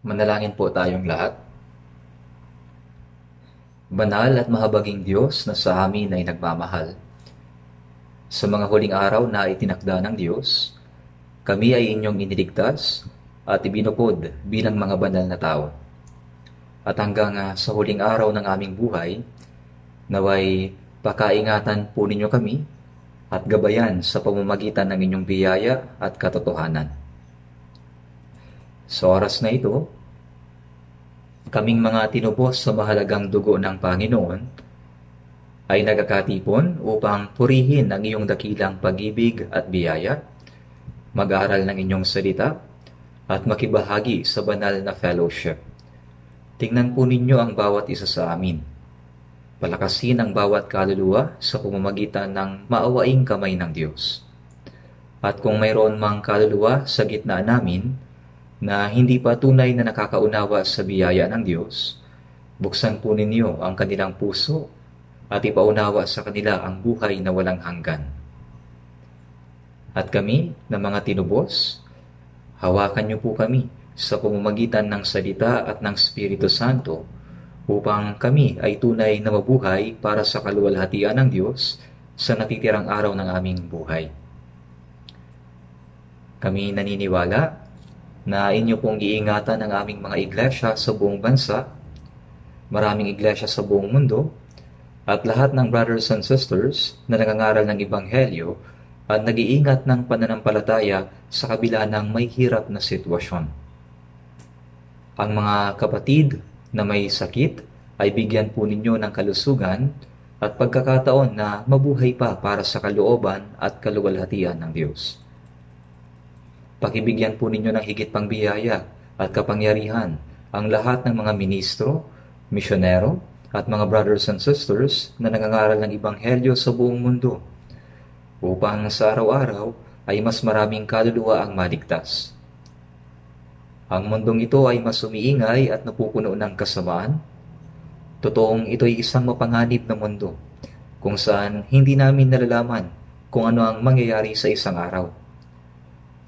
Manalangin po tayong lahat. Banal at mahabaging Diyos na sa amin ay nagmamahal. Sa mga huling araw na itinakda ng Diyos, kami ay inyong iniligtas at ibinukod bilang mga banal na tao. At hanggang uh, sa huling araw ng aming buhay, naway pakaingatan po ninyo kami at gabayan sa pamamagitan ng inyong biyaya at katotohanan. Sa oras na ito, kaming mga tinubos sa mahalagang dugo ng Panginoon ay nagkakatipon upang purihin ang iyong dakilang pag-ibig at biyaya, mag-aral ng inyong salita, at makibahagi sa banal na fellowship. Tingnan po ninyo ang bawat isa sa amin. Palakasin ang bawat kaluluwa sa pumamagitan ng maawaing kamay ng Diyos. At kung mayroon mang kaluluwa sa gitna namin, na hindi pa tunay na nakakaunawa sa biyaya ng Diyos, buksan po ninyo ang kanilang puso at ipaunawa sa kanila ang buhay na walang hanggan. At kami, na mga tinubos, hawakan niyo po kami sa pamamagitan ng salita at ng Espiritu Santo upang kami ay tunay na mabuhay para sa kaluwalhatian ng Diyos sa natitirang araw ng aming buhay. Kami naniniwala na inyo pong iingatan ang aming mga iglesia sa buong bansa, maraming iglesia sa buong mundo, at lahat ng brothers and sisters na nangangaral ng Ebanghelyo at nag-iingat ng pananampalataya sa kabila ng may hirap na sitwasyon. Ang mga kapatid na may sakit ay bigyan po ninyo ng kalusugan at pagkakataon na mabuhay pa para sa kalooban at kaluwalhatian ng Diyos. Pakibigyan po ninyo ng higit pang biyaya at kapangyarihan ang lahat ng mga ministro, misyonero, at mga brothers and sisters na nangangaral ng Ibanghelyo sa buong mundo upang sa araw-araw ay mas maraming kaluluwa ang maligtas. Ang mundong ito ay mas umiingay at napupuno ng kasamaan. Totoong ito ay isang mapanganib na mundo kung saan hindi namin nalalaman kung ano ang mangyayari sa isang araw.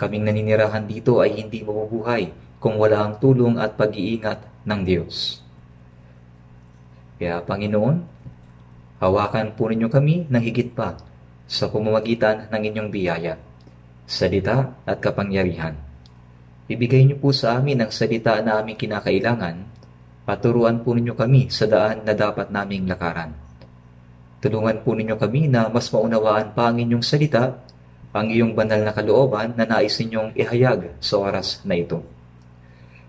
Kaming naninirahan dito ay hindi mabubuhay kung wala ang tulong at pag-iingat ng Diyos. Kaya Panginoon, hawakan po ninyo kami ng higit pa sa pumamagitan ng inyong biyaya, salita at kapangyarihan. Ibigay niyo po sa amin ang salita na aming kinakailangan at turuan po ninyo kami sa daan na dapat naming lakaran. Tulungan po ninyo kami na mas maunawaan pa ang inyong salita ang iyong banal na kalooban na nais ninyong ihayag sa oras na ito.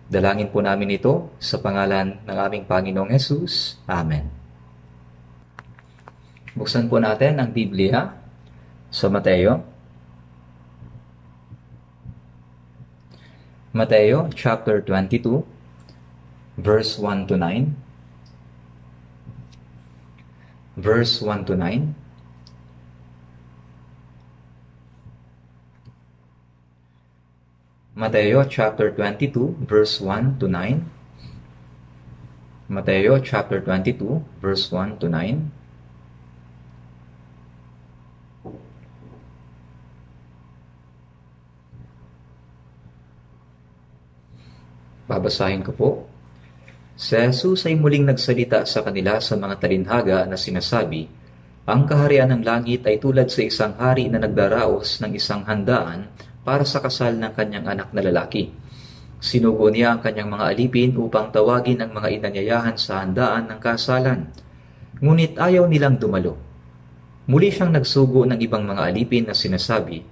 Dalangin po namin ito sa pangalan ng aming Panginoong Yesus. Amen. Buksan po natin ang Biblia sa Mateo. Mateo chapter 22 verse 1 to 9. Verse 1 to 9. Mateo chapter 22 verse 1 to 9. Mateo chapter 22 verse 1 to 9. Babasahin ko po. Si Jesus ay muling nagsalita sa kanila sa mga talinhaga na sinasabi, Ang kaharian ng langit ay tulad sa isang hari na nagdaraos ng isang handaan para sa kasal ng kanyang anak na lalaki. Sinugo niya ang kanyang mga alipin upang tawagin ang mga inanyayahan sa handaan ng kasalan. Ngunit ayaw nilang dumalo. Muli siyang nagsugo ng ibang mga alipin na sinasabi,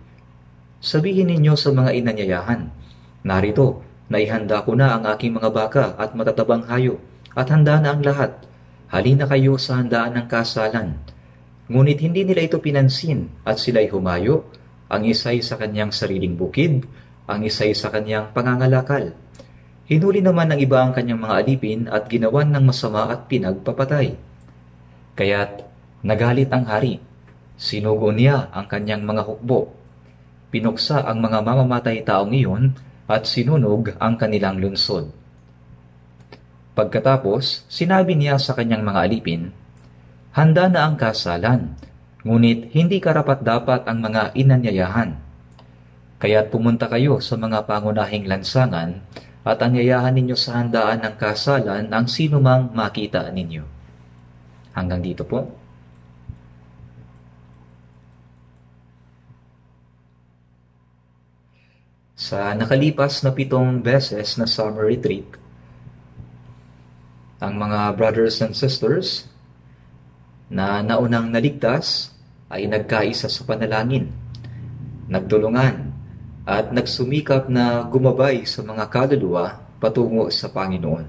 Sabihin ninyo sa mga inanyayahan, Narito, naihanda ko na ang aking mga baka at matatabang hayo, at handa na ang lahat. Halina kayo sa handaan ng kasalan. Ngunit hindi nila ito pinansin at sila'y humayo ang isa'y sa kanyang sariling bukid, ang isa'y sa kanyang pangangalakal. Hinuli naman ng iba ang kanyang mga alipin at ginawan ng masama at pinagpapatay. Kaya't nagalit ang hari. Sinugo niya ang kanyang mga hukbo. Pinuksa ang mga mamamatay taong iyon at sinunog ang kanilang lunsod. Pagkatapos, sinabi niya sa kanyang mga alipin, Handa na ang kasalan, Ngunit hindi karapat-dapat ang mga inanyayahan. Kaya't pumunta kayo sa mga pangunahing lansangan at anyayahan ninyo sa handaan ng kasalan ang sino mang makita ninyo. Hanggang dito po. Sa nakalipas na pitong beses na summer retreat, ang mga brothers and sisters na naunang naligtas ay nagkaisa sa panalangin, nagtulungan, at nagsumikap na gumabay sa mga kaluluwa patungo sa Panginoon.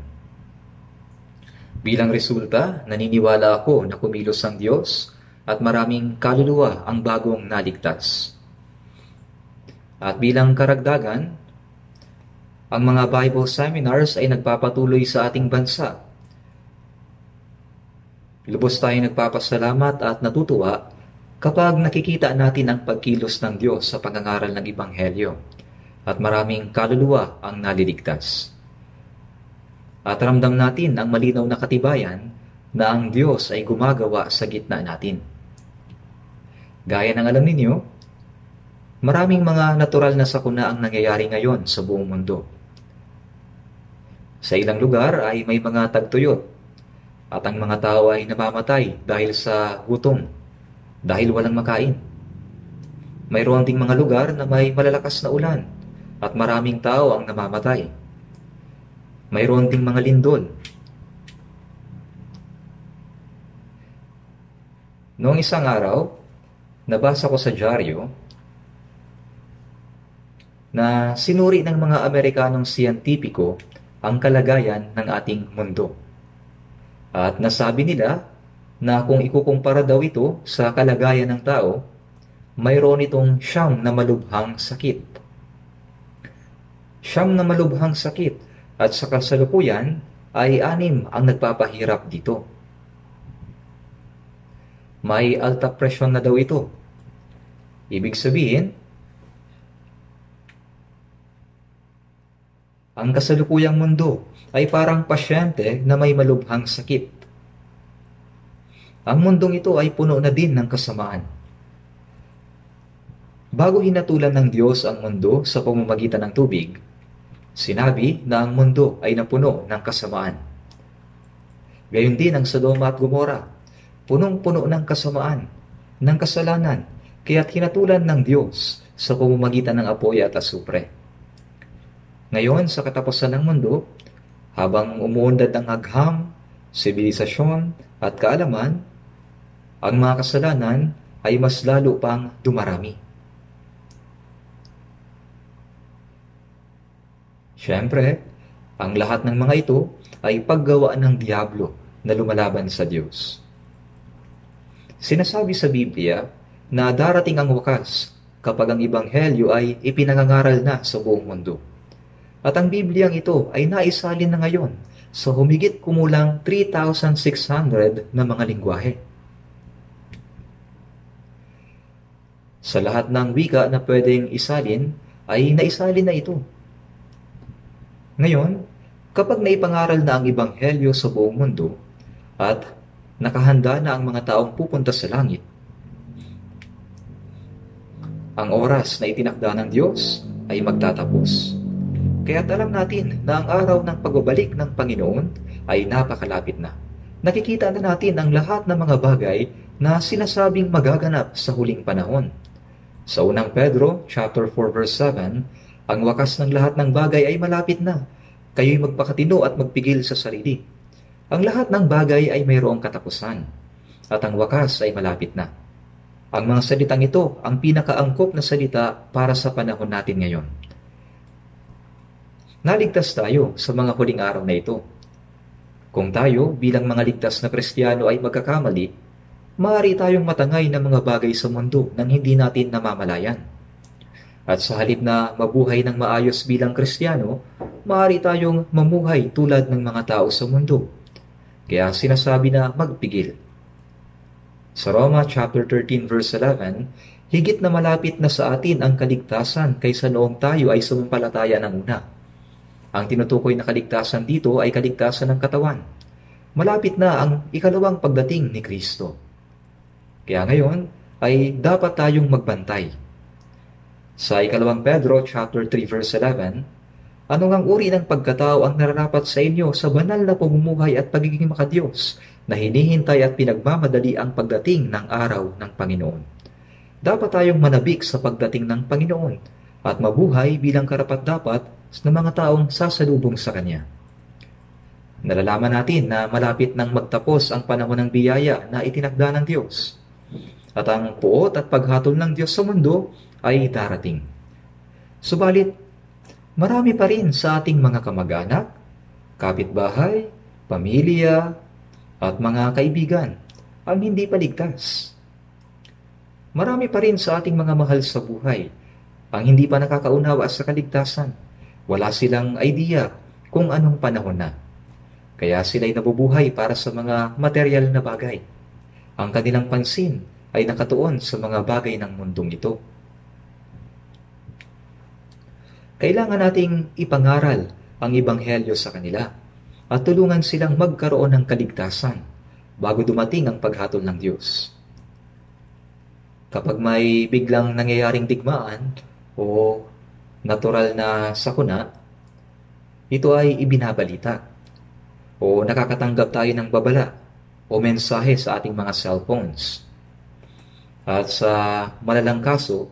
Bilang resulta, naniniwala ako na kumilos ang Diyos at maraming kaluluwa ang bagong naligtas. At bilang karagdagan, ang mga Bible seminars ay nagpapatuloy sa ating bansa. Lubos tayong nagpapasalamat at natutuwa kapag nakikita natin ang pagkilos ng Diyos sa pangangaral ng Ibanghelyo at maraming kaluluwa ang naliligtas. At ramdam natin ang malinaw na katibayan na ang Diyos ay gumagawa sa gitna natin. Gaya ng alam ninyo, Maraming mga natural na sakuna ang nangyayari ngayon sa buong mundo. Sa ilang lugar ay may mga tagtuyot at ang mga tao ay namamatay dahil sa gutom, dahil walang makain. Mayroon ding mga lugar na may malalakas na ulan at maraming tao ang namamatay. Mayroon ding mga lindol. Noong isang araw, nabasa ko sa dyaryo na sinuri ng mga Amerikanong siyentipiko ang kalagayan ng ating mundo. At nasabi nila na kung ikukumpara daw ito sa kalagayan ng tao, mayroon itong siyam na malubhang sakit. Siyam na malubhang sakit at sa kasalukuyan ay anim ang nagpapahirap dito. May alta presyon na daw ito. Ibig sabihin, Ang kasalukuyang mundo ay parang pasyente na may malubhang sakit. Ang mundong ito ay puno na din ng kasamaan. Bago hinatulan ng Diyos ang mundo sa pamamagitan ng tubig, sinabi na ang mundo ay napuno ng kasamaan. Gayon din ang Sodoma at Gomora, punong-puno ng kasamaan, ng kasalanan, kaya't hinatulan ng Diyos sa pamamagitan ng apoy at asupre. Ngayon, sa katapusan ng mundo, habang umuunlad ang agham, sibilisasyon at kaalaman, ang mga kasalanan ay mas lalo pang dumarami. Siyempre, ang lahat ng mga ito ay paggawa ng Diablo na lumalaban sa Diyos. Sinasabi sa Biblia na darating ang wakas kapag ang Ibanghelyo ay ipinangangaral na sa buong mundo. At ang Bibliang ito ay naisalin na ngayon sa humigit kumulang 3,600 na mga lingwahe. Sa lahat ng wika na pwedeng isalin, ay naisalin na ito. Ngayon, kapag naipangaral na ang Ibanghelyo sa buong mundo at nakahanda na ang mga taong pupunta sa langit, ang oras na itinakda ng Diyos ay magtatapos. Kaya alam natin na ang araw ng pagbabalik ng Panginoon ay napakalapit na. Nakikita na natin ang lahat ng mga bagay na sinasabing magaganap sa huling panahon. Sa unang Pedro, chapter 4 verse 7, ang wakas ng lahat ng bagay ay malapit na. Kayo'y magpakatino at magpigil sa sarili. Ang lahat ng bagay ay mayroong katapusan, at ang wakas ay malapit na. Ang mga salitang ito ang pinakaangkop na salita para sa panahon natin ngayon. Naligtas tayo sa mga huling araw na ito. Kung tayo bilang mga ligtas na Kristiyano ay magkakamali, maaari tayong matangay ng mga bagay sa mundo nang hindi natin namamalayan. At sa halip na mabuhay ng maayos bilang Kristiyano, maaari tayong mamuhay tulad ng mga tao sa mundo. Kaya sinasabi na magpigil. Sa Roma chapter 13 verse 11, higit na malapit na sa atin ang kaligtasan kaysa noong tayo ay sumampalataya ng una. Ang tinutukoy na kaligtasan dito ay kaligtasan ng katawan. Malapit na ang ikalawang pagdating ni Kristo. Kaya ngayon ay dapat tayong magbantay. Sa ikalawang Pedro chapter 3 verse 11, Ano ngang uri ng pagkatao ang nararapat sa inyo sa banal na pamumuhay at pagiging makadiyos na hinihintay at pinagmamadali ang pagdating ng araw ng Panginoon? Dapat tayong manabik sa pagdating ng Panginoon at mabuhay bilang karapat-dapat ng mga taong sasalubong sa Kanya. Nalalaman natin na malapit nang magtapos ang panahon ng biyaya na itinakda ng Diyos. At ang puot at paghatol ng Diyos sa mundo ay darating. Subalit, marami pa rin sa ating mga kamag-anak, kapitbahay, pamilya, at mga kaibigan ang hindi paligtas. Marami pa rin sa ating mga mahal sa buhay ang hindi pa nakakaunawa sa kaligtasan. Wala silang idea kung anong panahon na. Kaya sila'y nabubuhay para sa mga material na bagay. Ang kanilang pansin ay nakatuon sa mga bagay ng mundong ito. Kailangan nating ipangaral ang Ibanghelyo sa kanila at tulungan silang magkaroon ng kaligtasan bago dumating ang paghatol ng Diyos. Kapag may biglang nangyayaring digmaan o natural na sakuna, ito ay ibinabalita o nakakatanggap tayo ng babala o mensahe sa ating mga cellphones. At sa malalang kaso,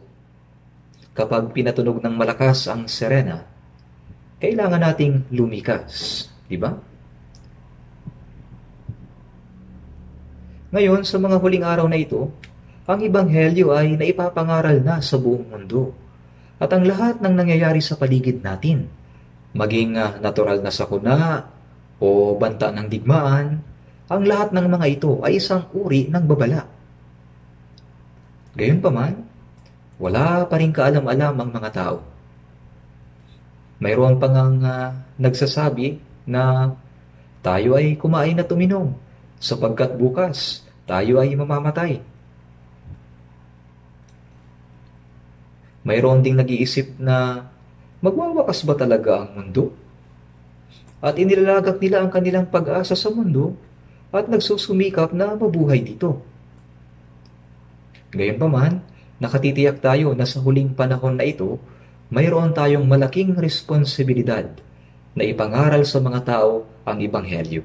kapag pinatunog ng malakas ang serena, kailangan nating lumikas, di ba? Ngayon, sa mga huling araw na ito, ang Ibanghelyo ay naipapangaral na sa buong mundo. At ang lahat ng nangyayari sa paligid natin, maging uh, natural na sakuna o banta ng digmaan, ang lahat ng mga ito ay isang uri ng babala. Gayunpaman, wala pa rin kaalam-alam ang mga tao. Mayroon pa ngang uh, nagsasabi na tayo ay kumain at uminom sapagkat bukas tayo ay mamamatay. Mayroon ding nag-iisip na magwawakas ba talaga ang mundo? At inilalagak nila ang kanilang pag-asa sa mundo at nagsusumikap na mabuhay dito. Gayunpaman, nakatitiyak tayo na sa huling panahon na ito, mayroon tayong malaking responsibilidad na ipangaral sa mga tao ang Ibanghelyo.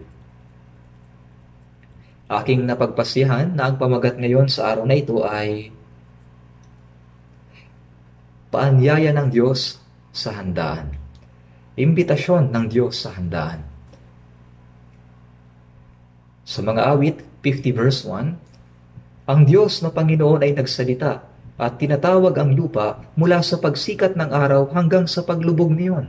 Aking napagpasyahan na ang pamagat ngayon sa araw na ito ay Paanyaya ng Diyos sa handaan. Imbitasyon ng Diyos sa handaan. Sa mga awit, 50 verse 1, Ang Diyos na Panginoon ay nagsalita at tinatawag ang lupa mula sa pagsikat ng araw hanggang sa paglubog niyon.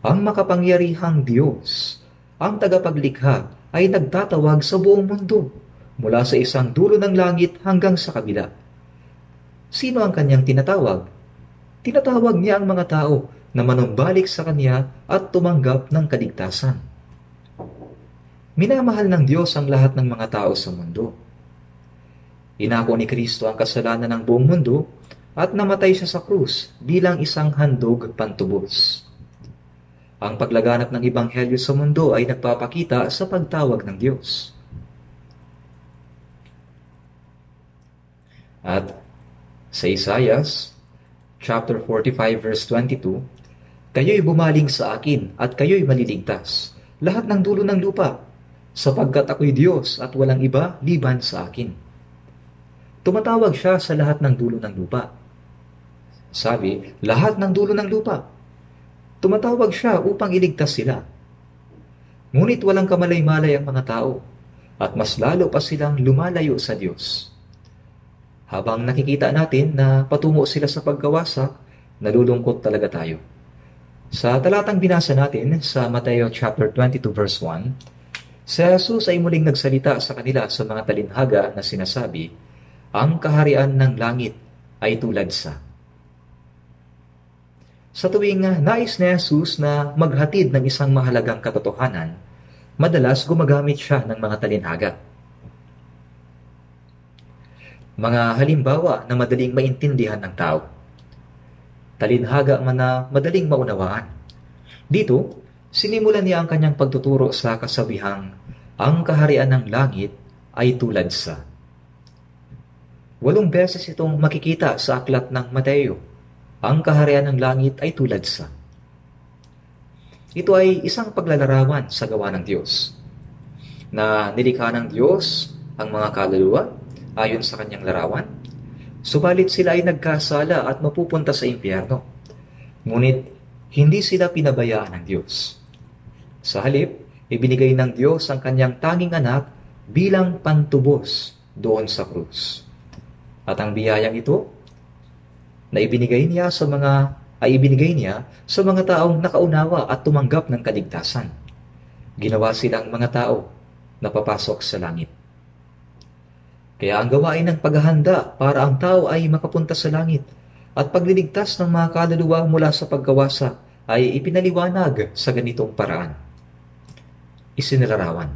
Ang makapangyarihang Diyos, ang tagapaglikha, ay nagtatawag sa buong mundo mula sa isang dulo ng langit hanggang sa kabila. Sino ang kanyang tinatawag? Tinatawag niya ang mga tao na manumbalik sa kanya at tumanggap ng kaligtasan. Minamahal ng Diyos ang lahat ng mga tao sa mundo Inako ni Kristo ang kasalanan ng buong mundo at namatay siya sa krus bilang isang handog pantubos. Ang paglaganap ng Ibanghelyo sa mundo ay nagpapakita sa pagtawag ng Diyos. At sa Isayas, chapter 45 verse 22, Kayo'y bumaling sa akin at kayo'y maliligtas, lahat ng dulo ng lupa, sapagkat ako'y Diyos at walang iba liban sa akin. Tumatawag siya sa lahat ng dulo ng lupa. Sabi, lahat ng dulo ng lupa. Tumatawag siya upang iligtas sila. Ngunit walang kamalay-malay ang mga tao at mas lalo pa silang lumalayo sa Diyos. Habang nakikita natin na patungo sila sa pagkawasak, nalulungkot talaga tayo. Sa talatang binasa natin sa Mateo chapter 22 verse 1, si Jesus ay muling nagsalita sa kanila sa mga talinhaga na sinasabi, ang kaharian ng langit ay tulad sa. Sa tuwing nais ni Jesus na maghatid ng isang mahalagang katotohanan, madalas gumagamit siya ng mga talinhaga. Mga halimbawa na madaling maintindihan ng tao. Talinhaga man na madaling maunawaan. Dito, sinimulan niya ang kanyang pagtuturo sa kasabihang ang kaharian ng langit ay tulad sa. Walong beses itong makikita sa aklat ng Mateo. Ang kaharian ng langit ay tulad sa. ito ay isang paglalarawan sa gawa ng Diyos na nilikha ng Diyos ang mga kaluluwa ayon sa kanyang larawan. Subalit sila ay nagkasala at mapupunta sa impyerno. Ngunit hindi sila pinabayaan ng Diyos. Sa halip, ibinigay ng Diyos ang kanyang tanging anak bilang pantubos doon sa krus. At ang biyayang ito na ibinigay niya sa mga ay ibinigay niya sa mga taong nakaunawa at tumanggap ng kaligtasan. Ginawa silang mga tao na papasok sa langit. Kaya ang gawain ng paghahanda para ang tao ay makapunta sa langit at pagliligtas ng mga kaluluwa mula sa pagkawasa ay ipinaliwanag sa ganitong paraan. Isinilarawan.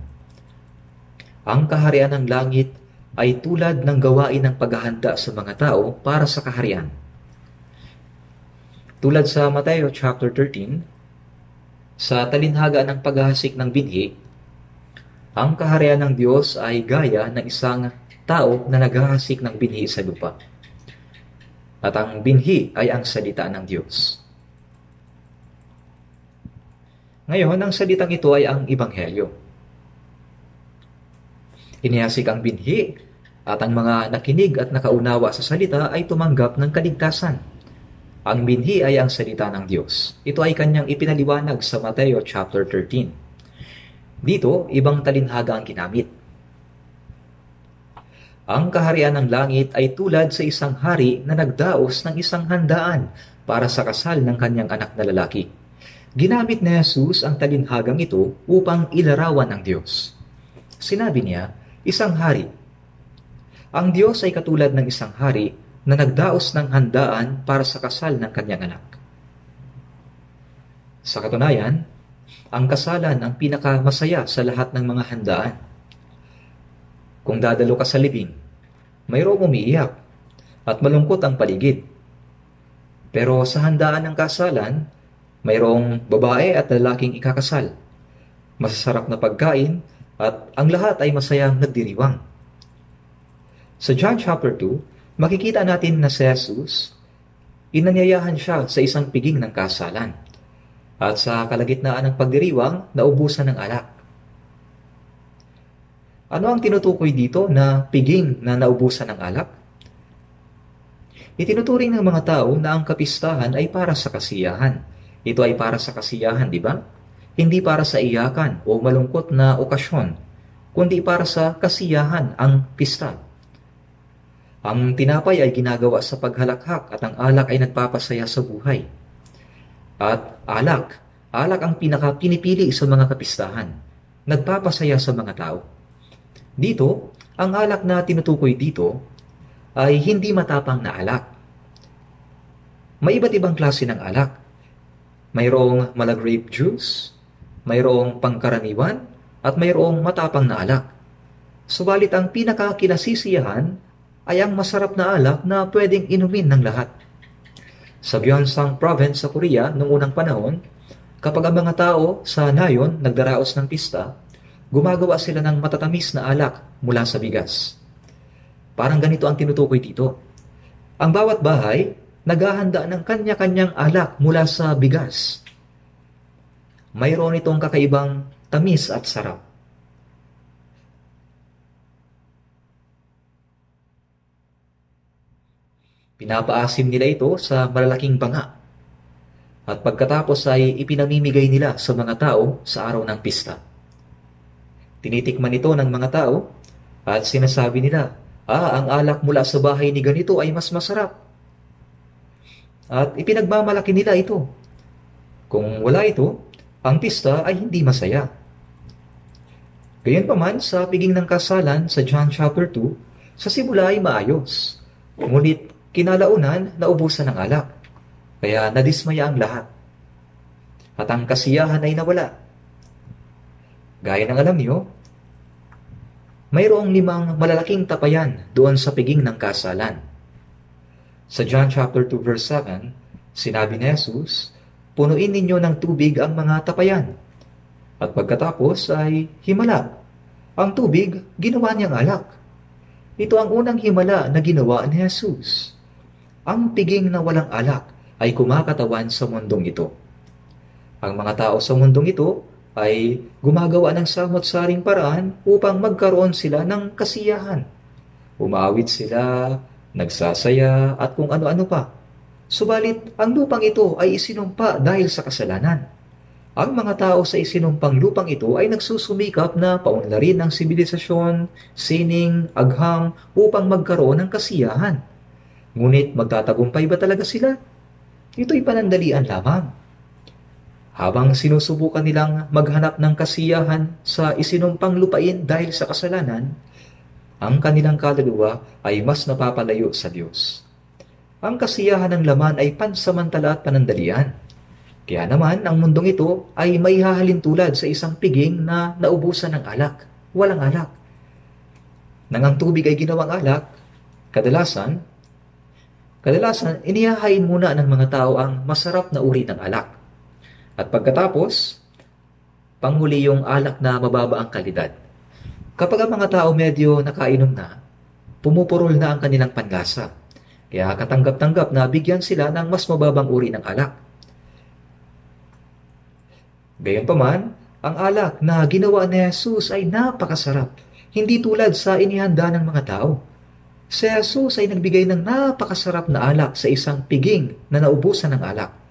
Ang kaharian ng langit ay tulad ng gawain ng paghahanda sa mga tao para sa kaharian tulad sa Mateo chapter 13, sa talinhaga ng paghahasik ng binhi, ang kaharian ng Diyos ay gaya ng isang tao na naghahasik ng binhi sa lupa. At ang binhi ay ang salita ng Diyos. Ngayon, ang salitang ito ay ang Ibanghelyo. Inihasik ang binhi at ang mga nakinig at nakaunawa sa salita ay tumanggap ng kaligtasan. Ang binhi ay ang salita ng Diyos. Ito ay kanyang ipinaliwanag sa Mateo chapter 13. Dito, ibang talinhaga ang ginamit. Ang kaharian ng langit ay tulad sa isang hari na nagdaos ng isang handaan para sa kasal ng kanyang anak na lalaki. Ginamit ni Jesus ang talinhagang ito upang ilarawan ang Diyos. Sinabi niya, isang hari. Ang Diyos ay katulad ng isang hari na nagdaos ng handaan para sa kasal ng kanyang anak. Sa katunayan, ang kasalan ang pinakamasaya sa lahat ng mga handaan. Kung dadalo ka sa libing, mayroong umiiyak at malungkot ang paligid. Pero sa handaan ng kasalan, mayroong babae at lalaking ikakasal. Masasarap na pagkain at ang lahat ay masayang nagdiriwang. Sa John chapter 2, makikita natin na si Jesus, inanyayahan siya sa isang piging ng kasalan. At sa kalagitnaan ng pagdiriwang, naubusan ng alak. Ano ang tinutukoy dito na piging na naubusan ng alak? Itinuturing ng mga tao na ang kapistahan ay para sa kasiyahan. Ito ay para sa kasiyahan, di ba? Hindi para sa iyakan o malungkot na okasyon, kundi para sa kasiyahan ang pista. Ang tinapay ay ginagawa sa paghalakhak at ang alak ay nagpapasaya sa buhay. At alak, alak ang pinaka pinipili sa mga kapistahan. Nagpapasaya sa mga tao. Dito, ang alak na tinutukoy dito ay hindi matapang na alak. May iba't ibang klase ng alak. Mayroong malagrape juice, mayroong pangkaraniwan, at mayroong matapang na alak. Subalit ang pinakakinasisiyahan ay ang masarap na alak na pwedeng inumin ng lahat. Sa Gyeongsang province sa Korea noong unang panahon, kapag ang mga tao sa nayon nagdaraos ng pista, gumagawa sila ng matatamis na alak mula sa bigas. Parang ganito ang tinutukoy dito. Ang bawat bahay naghahanda ng kanya-kanyang alak mula sa bigas. Mayroon itong kakaibang tamis at sarap. Pinapaasim nila ito sa malalaking banga. At pagkatapos ay ipinamimigay nila sa mga tao sa araw ng pista. Tinitikman ito ng mga tao at sinasabi nila, ah, ang alak mula sa bahay ni ganito ay mas masarap. At ipinagmamalaki nila ito. Kung wala ito, ang pista ay hindi masaya. Gayunpaman sa piging ng kasalan sa John chapter 2, sa simula ay maayos. Ngunit Kinalaunan, naubusan ng alak. Kaya nadismaya ang lahat. At ang kasiyahan ay nawala. Gaya ng alam niyo, mayroong limang malalaking tapayan doon sa piging ng kasalan. Sa John chapter 2 verse 7, sinabi ni Jesus, punuin ninyo ng tubig ang mga tapayan. At pagkatapos ay himala. Ang tubig, ginawa niyang alak. Ito ang unang himala na ginawa ni Jesus. Ang piging na walang alak ay kumakatawan sa mundong ito. Ang mga tao sa mundong ito ay gumagawa ng samot-saring paraan upang magkaroon sila ng kasiyahan. Umawit sila, nagsasaya at kung ano-ano pa. Subalit, ang lupang ito ay isinumpa dahil sa kasalanan. Ang mga tao sa isinumpang lupang ito ay nagsusumikap na paunlarin ang sibilisasyon, sining, agham upang magkaroon ng kasiyahan. Ngunit magtatagumpay ba talaga sila? Ito'y panandalian lamang. Habang sinusubukan nilang maghanap ng kasiyahan sa isinumpang lupain dahil sa kasalanan, ang kanilang kaluluwa ay mas napapalayo sa Diyos. Ang kasiyahan ng laman ay pansamantala at panandalian kaya naman, ang mundong ito ay may hahalin sa isang piging na naubusan ng alak. Walang alak. Nang ang tubig ay ginawang alak, kadalasan, kadalasan inihahain muna ng mga tao ang masarap na uri ng alak. At pagkatapos, panghuli yung alak na mababa ang kalidad. Kapag ang mga tao medyo nakainom na, pumupurol na ang kanilang panlasa. Kaya katanggap-tanggap na bigyan sila ng mas mababang uri ng alak. Gayunpaman, ang alak na ginawa ni Jesus ay napakasarap, hindi tulad sa inihanda ng mga tao. Si Jesus ay nagbigay ng napakasarap na alak sa isang piging na naubusan ng alak.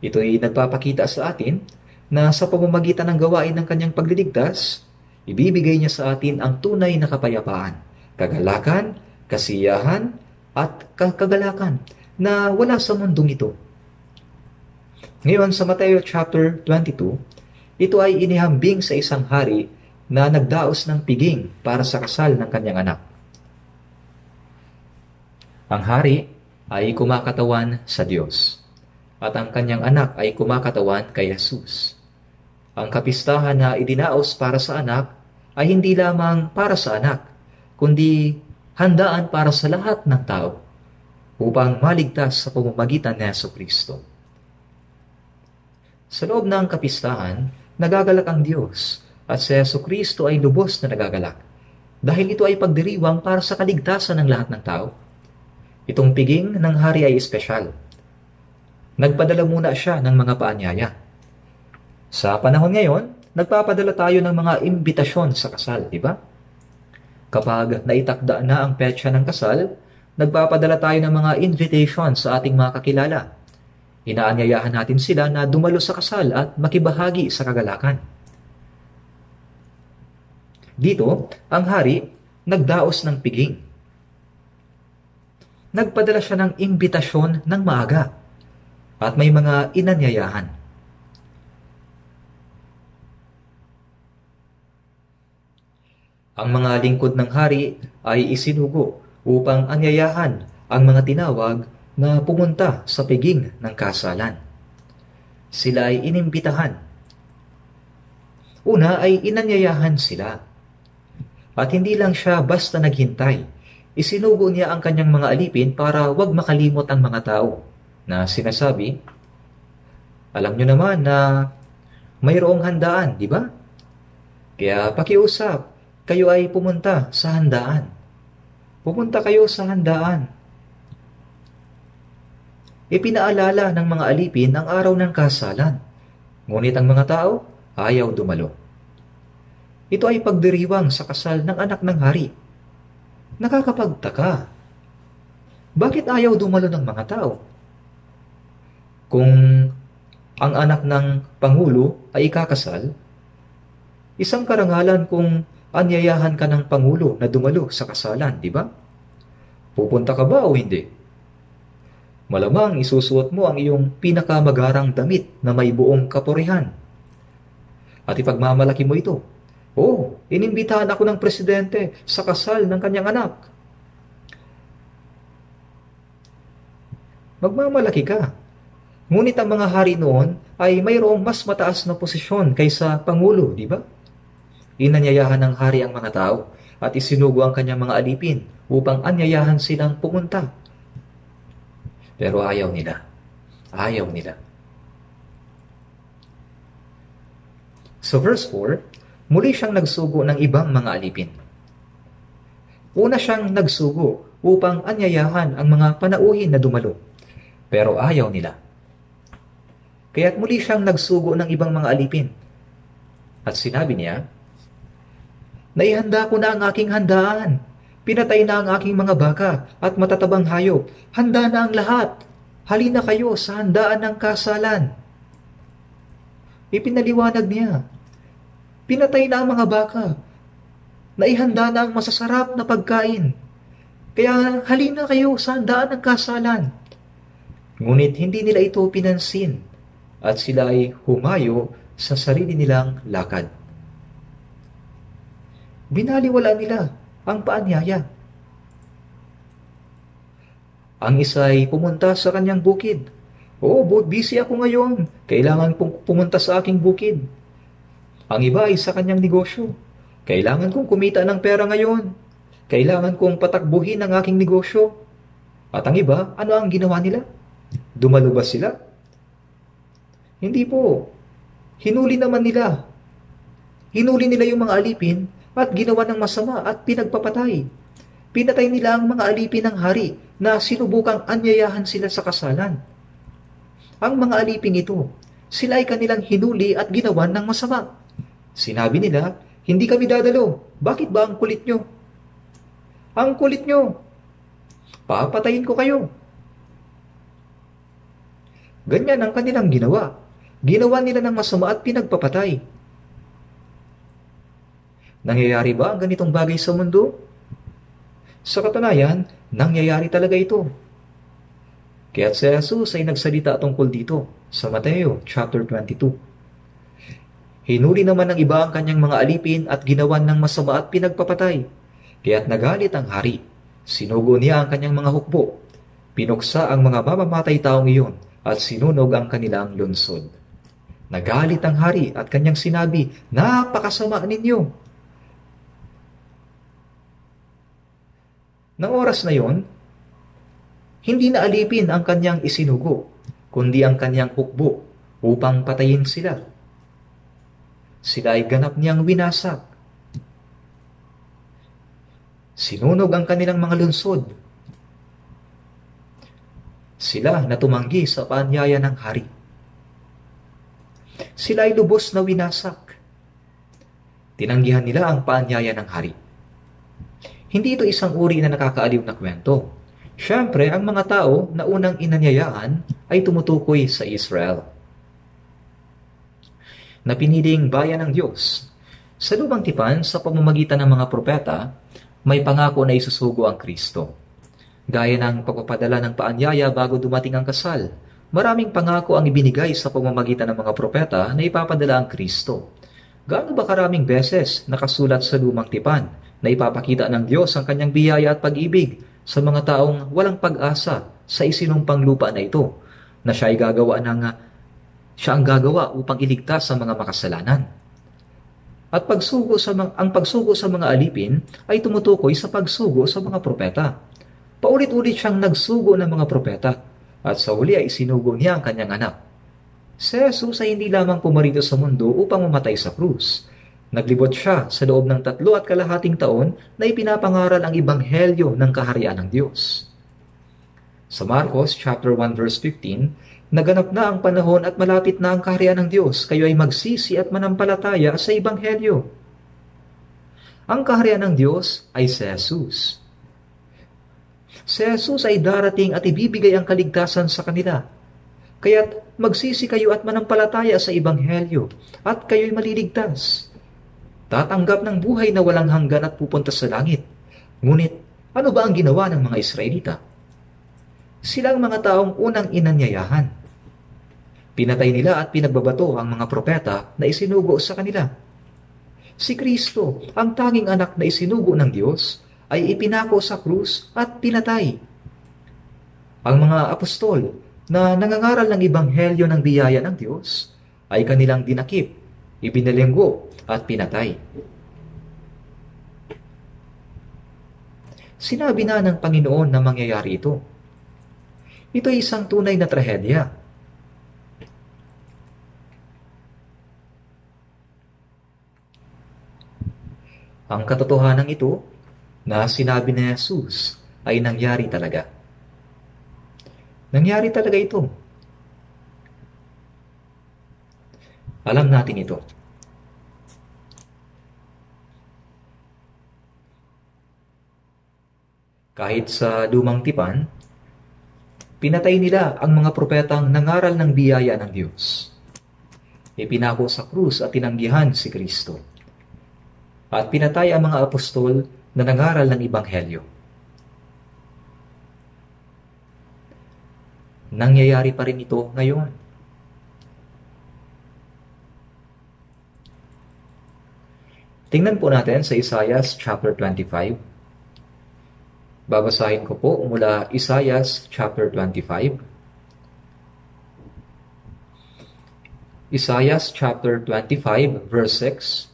Ito ay nagpapakita sa atin na sa pamamagitan ng gawain ng kanyang pagliligtas, ibibigay niya sa atin ang tunay na kapayapaan, kagalakan, kasiyahan, at kagalakan na wala sa mundong ito. Ngayon sa Mateo chapter 22, ito ay inihambing sa isang hari na nagdaos ng piging para sa kasal ng kanyang anak. Ang hari ay kumakatawan sa Diyos at ang kanyang anak ay kumakatawan kay Jesus. Ang kapistahan na idinaos para sa anak ay hindi lamang para sa anak, kundi handaan para sa lahat ng tao upang maligtas sa pamamagitan ni Yeso Kristo. Sa loob ng kapistahan, nagagalak ang Diyos at si Yeso Kristo ay lubos na nagagalak dahil ito ay pagdiriwang para sa kaligtasan ng lahat ng tao. Itong piging ng hari ay espesyal. Nagpadala muna siya ng mga paanyaya. Sa panahon ngayon, nagpapadala tayo ng mga imbitasyon sa kasal, di ba? Kapag naitakda na ang petsa ng kasal, nagpapadala tayo ng mga invitation sa ating mga kakilala Inaanyayahan natin sila na dumalo sa kasal at makibahagi sa kagalakan. Dito, ang hari nagdaos ng piging. Nagpadala siya ng imbitasyon ng maaga at may mga inanyayahan. Ang mga lingkod ng hari ay isinugo upang anyayahan ang mga tinawag na pumunta sa piging ng kasalan. Sila ay inimbitahan. Una ay inanyayahan sila. At hindi lang siya basta naghintay. Isinugo niya ang kanyang mga alipin para wag makalimot ang mga tao na sinasabi, alam nyo naman na mayroong handaan, di ba? Kaya pakiusap, kayo ay pumunta sa handaan. Pumunta kayo sa handaan ipinaalala ng mga alipin ang araw ng kasalan. Ngunit ang mga tao ayaw dumalo. Ito ay pagdiriwang sa kasal ng anak ng hari. Nakakapagtaka. Bakit ayaw dumalo ng mga tao? Kung ang anak ng Pangulo ay ikakasal, isang karangalan kung anyayahan ka ng Pangulo na dumalo sa kasalan, di ba? Pupunta ka ba o hindi? Malamang isusuot mo ang iyong pinakamagarang damit na may buong kapurihan. At ipagmamalaki mo ito. Oh, inimbitahan ako ng presidente sa kasal ng kanyang anak. Magmamalaki ka. Ngunit ang mga hari noon ay mayroong mas mataas na posisyon kaysa Pangulo, di ba? Inanyayahan ng hari ang mga tao at isinugo ang kanyang mga alipin upang anyayahan silang pumunta pero ayaw nila. Ayaw nila. So verse 4, muli siyang nagsugo ng ibang mga alipin. Una siyang nagsugo upang anyayahan ang mga panauhin na dumalo. Pero ayaw nila. Kaya't muli siyang nagsugo ng ibang mga alipin. At sinabi niya, Naihanda ko na ang aking handaan. Pinatay na ang aking mga baka at matatabang hayop. Handa na ang lahat. Halina kayo sa handaan ng kasalan. Ipinaliwanag niya. Pinatay na ang mga baka. Naihanda na ang masasarap na pagkain. Kaya halina kayo sa handaan ng kasalan. Ngunit hindi nila ito pinansin at sila ay humayo sa sarili nilang lakad. Binaliwala nila ang paanyaya. Ang isa ay pumunta sa kanyang bukid. Oo, busy ako ngayon. Kailangan kong pumunta sa aking bukid. Ang iba ay sa kanyang negosyo. Kailangan kong kumita ng pera ngayon. Kailangan kong patakbuhin ang aking negosyo. At ang iba, ano ang ginawa nila? Dumalo ba sila? Hindi po. Hinuli naman nila. Hinuli nila yung mga alipin at ginawa ng masama at pinagpapatay. Pinatay nila ang mga alipin ng hari na sinubukang anyayahan sila sa kasalan. Ang mga alipin ito, sila ay kanilang hinuli at ginawan ng masama. Sinabi nila, hindi kami dadalo. Bakit ba ang kulit nyo? Ang kulit nyo. Papatayin ko kayo. Ganyan ang kanilang ginawa. Ginawa nila ng masama at pinagpapatay. Nangyayari ba ang ganitong bagay sa mundo? Sa katunayan, nangyayari talaga ito. Kaya si Jesus ay nagsalita tungkol dito sa Mateo chapter 22. Hinuli naman ng iba ang kanyang mga alipin at ginawan ng masama at pinagpapatay. Kaya't nagalit ang hari. Sinugo niya ang kanyang mga hukbo. Pinuksa ang mga mamamatay taong iyon at sinunog ang kanilang lunsod. Nagalit ang hari at kanyang sinabi, Napakasama ninyo! Nang oras na yon, hindi na alipin ang kanyang isinugo, kundi ang kanyang hukbo upang patayin sila. Sila ay ganap niyang winasak. Sinunog ang kanilang mga lunsod. Sila na tumanggi sa paanyaya ng hari. Sila ay lubos na winasak. Tinanggihan nila ang paanyaya ng hari. Hindi ito isang uri na nakakaaliw na kwento. Siyempre, ang mga tao na unang inanyayaan ay tumutukoy sa Israel. Na piniling bayan ng Diyos. Sa lumang tipan, sa pamamagitan ng mga propeta, may pangako na isusugo ang Kristo. Gaya ng pagpapadala ng paanyaya bago dumating ang kasal, maraming pangako ang ibinigay sa pamamagitan ng mga propeta na ipapadala ang Kristo. Gaano ba karaming beses nakasulat sa lumang tipan na ipapakita ng Diyos ang kanyang biyaya at pag-ibig sa mga taong walang pag-asa sa isinumpang lupa na ito, na siya ay gagawa ng siya ang gagawa upang iligtas sa mga makasalanan. At pagsugo sa mga, ang pagsugo sa mga alipin ay tumutukoy sa pagsugo sa mga propeta. Paulit-ulit siyang nagsugo ng mga propeta at sa huli ay isinugo niya ang kanyang anak. Si Jesus ay hindi lamang pumarito sa mundo upang mamatay sa krus, Naglibot siya sa loob ng tatlo at kalahating taon na ipinapangaral ang ibanghelyo ng kaharian ng Diyos. Sa Marcos chapter 1 verse 15, naganap na ang panahon at malapit na ang kaharian ng Diyos, kayo ay magsisi at manampalataya sa ibanghelyo. Ang kaharian ng Diyos ay si Jesus. Si Jesus ay darating at ibibigay ang kaligtasan sa kanila. Kaya't magsisi kayo at manampalataya sa ibanghelyo at kayo'y maliligtas tatanggap ng buhay na walang hanggan at pupunta sa langit. Ngunit, ano ba ang ginawa ng mga Israelita? Silang mga taong unang inanyayahan. Pinatay nila at pinagbabato ang mga propeta na isinugo sa kanila. Si Kristo, ang tanging anak na isinugo ng Diyos, ay ipinako sa krus at pinatay. Ang mga apostol na nangangaral ng ibanghelyo ng biyaya ng Diyos ay kanilang dinakip, ibinalinggo at pinatay. Sinabi na ng Panginoon na mangyayari ito. Ito ay isang tunay na trahedya. Ang katotohanan ito na sinabi ni Jesus ay nangyari talaga. Nangyari talaga ito. Alam natin ito. Kahit sa lumang tipan, pinatay nila ang mga propetang nangaral ng biyaya ng Diyos. Ipinako sa krus at tinanggihan si Kristo. At pinatay ang mga apostol na nangaral ng Ibanghelyo. Nangyayari pa rin ito ngayon. Tingnan po natin sa Isaiah chapter 25 Babasahin ko po mula Isaiah chapter 25. Isaiah chapter 25 verse 6.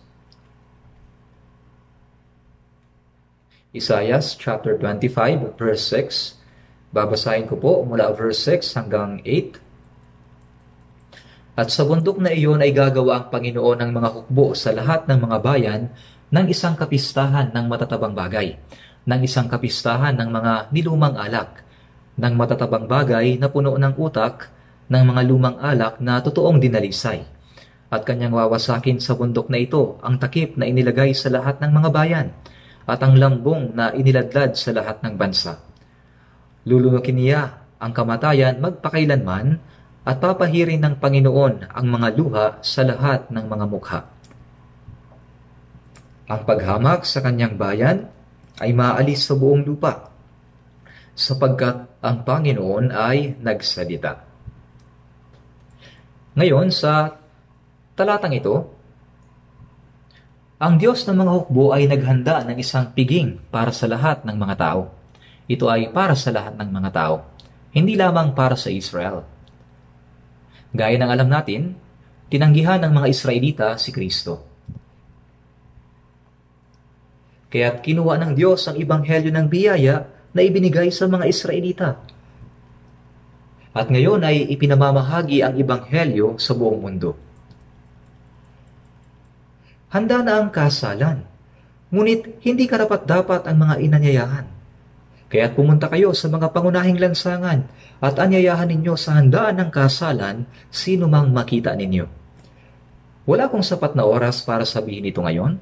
Isaiah chapter 25 verse 6. Babasahin ko po mula verse 6 hanggang 8. At sa bundok na iyon ay gagawa ang Panginoon ng mga hukbo sa lahat ng mga bayan ng isang kapistahan ng matatabang bagay ng isang kapistahan ng mga nilumang alak, ng matatabang bagay na puno ng utak, ng mga lumang alak na totoong dinalisay. At kanyang wawasakin sa bundok na ito ang takip na inilagay sa lahat ng mga bayan, at ang lambong na iniladlad sa lahat ng bansa. Lulunukin niya ang kamatayan magpakailanman at papahirin ng Panginoon ang mga luha sa lahat ng mga mukha. Ang paghamak sa kanyang bayan ay maalis sa buong lupa, sapagkat ang Panginoon ay nagsalita. Ngayon, sa talatang ito, ang Diyos ng mga hukbo ay naghanda ng isang piging para sa lahat ng mga tao. Ito ay para sa lahat ng mga tao, hindi lamang para sa Israel. Gaya ng alam natin, tinanggihan ng mga Israelita si Kristo. Kaya't kinuha ng Diyos ang ibanghelyo ng biyaya na ibinigay sa mga Israelita. At ngayon ay ipinamamahagi ang ibanghelyo sa buong mundo. Handa na ang kasalan, ngunit hindi karapat-dapat ang mga inanyayahan. Kaya't pumunta kayo sa mga pangunahing lansangan at anyayahan ninyo sa handaan ng kasalan sino mang makita ninyo. Wala kong sapat na oras para sabihin ito ngayon,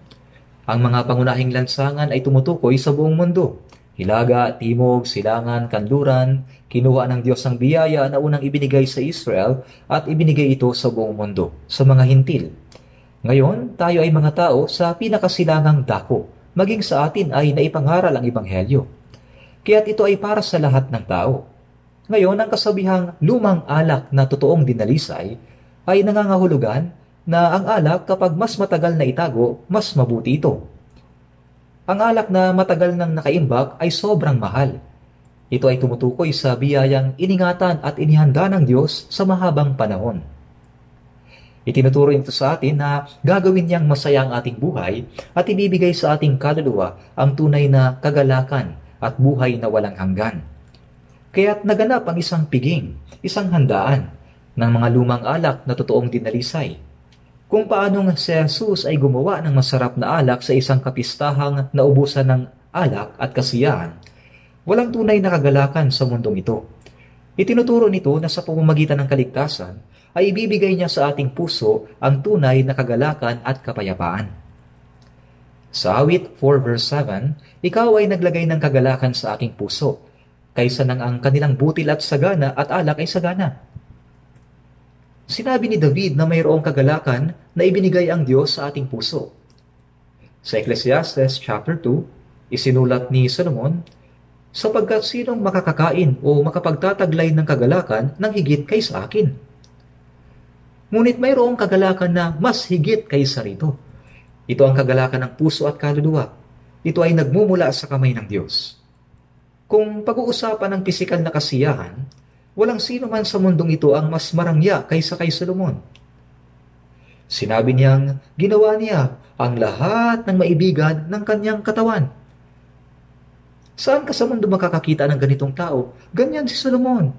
ang mga pangunahing lansangan ay tumutukoy sa buong mundo. Hilaga, Timog, Silangan, Kanluran, kinuha ng Diyos ang biyaya na unang ibinigay sa Israel at ibinigay ito sa buong mundo, sa mga hintil. Ngayon, tayo ay mga tao sa pinakasilangang dako, maging sa atin ay naipangaral ang Ebanghelyo. Kaya't ito ay para sa lahat ng tao. Ngayon, ang kasabihang lumang alak na totoong dinalisay ay nangangahulugan na ang alak kapag mas matagal na itago, mas mabuti ito. Ang alak na matagal nang nakaimbak ay sobrang mahal. Ito ay tumutukoy sa biyayang iningatan at inihanda ng Diyos sa mahabang panahon. Itinuturo ito sa atin na gagawin niyang masaya ang ating buhay at ibibigay sa ating kaluluwa ang tunay na kagalakan at buhay na walang hanggan. Kaya't naganap ang isang piging, isang handaan ng mga lumang alak na totoong dinalisay kung paano nga si Jesus ay gumawa ng masarap na alak sa isang kapistahang naubusan ng alak at kasiyahan, walang tunay na kagalakan sa mundong ito. Itinuturo nito na sa pamamagitan ng kaligtasan ay ibibigay niya sa ating puso ang tunay na kagalakan at kapayapaan. Sa awit 4 verse 7, ikaw ay naglagay ng kagalakan sa aking puso, kaysa nang ang kanilang butil at sagana at alak ay sagana. Sinabi ni David na mayroong kagalakan na ibinigay ang Diyos sa ating puso. Sa Ecclesiastes chapter 2, isinulat ni Solomon, sapagkat sinong makakakain o makapagtataglay ng kagalakan ng higit kay sa akin. Ngunit mayroong kagalakan na mas higit kaysa rito. Ito ang kagalakan ng puso at kaluluwa. Ito ay nagmumula sa kamay ng Diyos. Kung pag-uusapan ng pisikal na kasiyahan, Walang sino man sa mundong ito ang mas marangya kaysa kay Solomon. Sinabi niyang ginawa niya ang lahat ng maibigan ng kanyang katawan. Saan ka sa mundo makakakita ng ganitong tao? Ganyan si Solomon.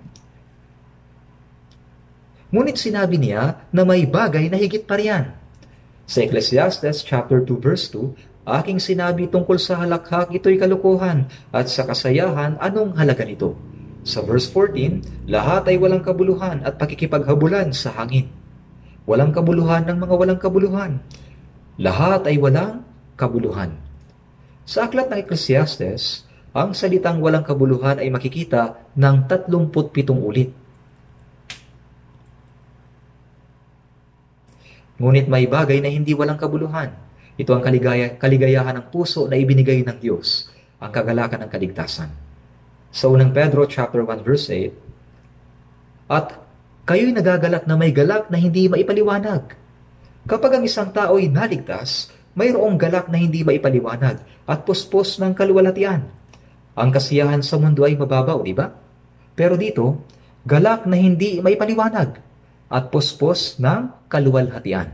Ngunit sinabi niya na may bagay na higit pa riyan. Sa Ecclesiastes chapter 2 verse 2, aking sinabi tungkol sa halakhak ito'y kalukuhan at sa kasayahan anong halaga nito? Sa verse 14, lahat ay walang kabuluhan at pakikipaghabulan sa hangin. Walang kabuluhan ng mga walang kabuluhan. Lahat ay walang kabuluhan. Sa aklat ng Ecclesiastes, ang salitang walang kabuluhan ay makikita ng 37 ulit. Ngunit may bagay na hindi walang kabuluhan. Ito ang kaligaya, kaligayahan ng puso na ibinigay ng Diyos, ang kagalakan ng kaligtasan. Sa unang Pedro chapter 1 verse 8, At kayo'y nagagalak na may galak na hindi maipaliwanag. Kapag ang isang tao ay naligtas, mayroong galak na hindi maipaliwanag at puspos ng kaluwalhatian. Ang kasiyahan sa mundo ay mababaw, di ba? Pero dito, galak na hindi maipaliwanag at puspos ng kaluwalhatian.